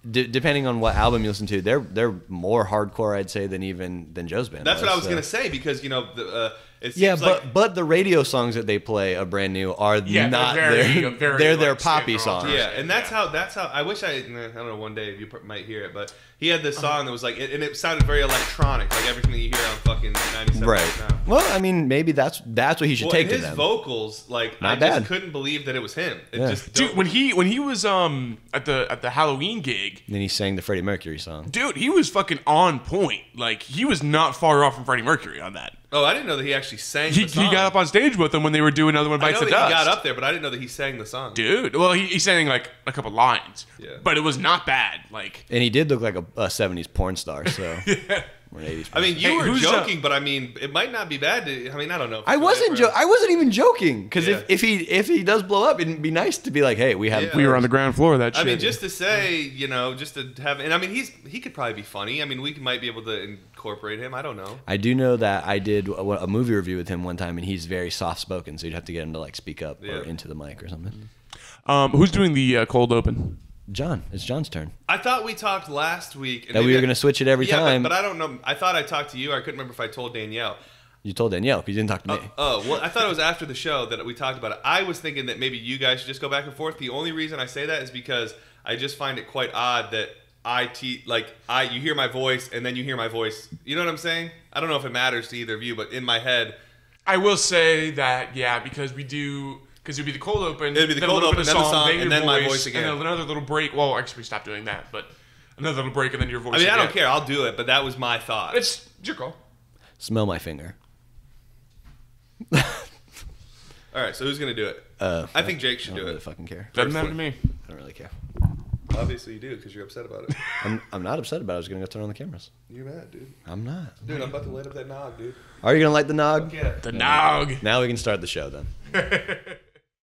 D- depending on what album you listen to, they're they're more hardcore, I'd say, than even than Joe's band. That's what I was so. gonna say because you know the, uh, Yeah, but like but the radio songs that they play are brand new are Yeah, they're not very- their very, they're their poppy songs. Yeah, and that's Yeah. how that's how I wish I I don't know one day you might hear it, but he had this song that was like and it sounded very electronic, like everything that you hear on fucking 97 Right. now. Well, I mean, maybe that's that's what he should Well, take his to them. vocals, like I Not just couldn't believe that it was him. It Yeah. just Dude, when he when he was um at the at the Halloween gig, then he sang the Freddie Mercury song. dude, he was fucking on point. Like he was not far off from Freddie Mercury on that. Oh, I didn't know that he actually sang. He, the song. he got up on stage with them when they were doing another one I bites know the that dust. he got up there, but I didn't know that he sang the song. dude. Well, he, he sang like a couple lines, Yeah. but it was not bad. Like And he did look like a, a '70s porn star, so or an '80s. I mean, you Hey, were who's, uh, joking, but I mean, it might not be bad. To, I mean, I don't know. I wasn't jo- I wasn't even joking because Yeah. if, if he if he does blow up, it'd be nice to be like, hey, we have Yeah. we were on the ground floor of that I shit. mean, just to say, you know, just to have, and I mean, he's he could probably be funny. I mean, we might be able to incorporate him. I don't know. I do know that I did a, a movie review with him one time, and he's very soft spoken, so you'd have to get him to like speak up Yeah. or into the mic or something. um, who's doing the uh, cold open? John, it's John's turn. I thought we talked last week and That we were going to switch it every yeah, time. But, I don't know. I thought I talked to you. I couldn't remember if I told Danielle. you told Danielle you didn't talk to me. Oh, oh well, I thought it was after the show that we talked about it. I was thinking that maybe you guys should just go back and forth. The only reason I say that is because I just find it quite odd that I te- like I you hear my voice and then you hear my voice. You know what I'm saying? I don't know if it matters to either of you, but in my head, I will say that yeah, because we do because it'd be the cold open. It'd be the then a cold open, bit of then the song, your and then my voice again. and then another little break. Well, actually, we stopped doing that, but another little break, and then your voice. I mean, I don't care. I'll do it, but that was my thought. It's it's your call. Smell my finger. All right, so who's gonna do it? Uh, I think Jake should don't do really it. fucking care. Doesn't matter to me. I don't really care. Obviously, you do because you're upset about it. I'm, I'm not upset about it. I was going to go turn on the cameras. You're mad, dude. I'm not. Dude, I'm about to light up that nog, dude. Are you going to light the nog? Yeah. The nog. Now we can start the show then.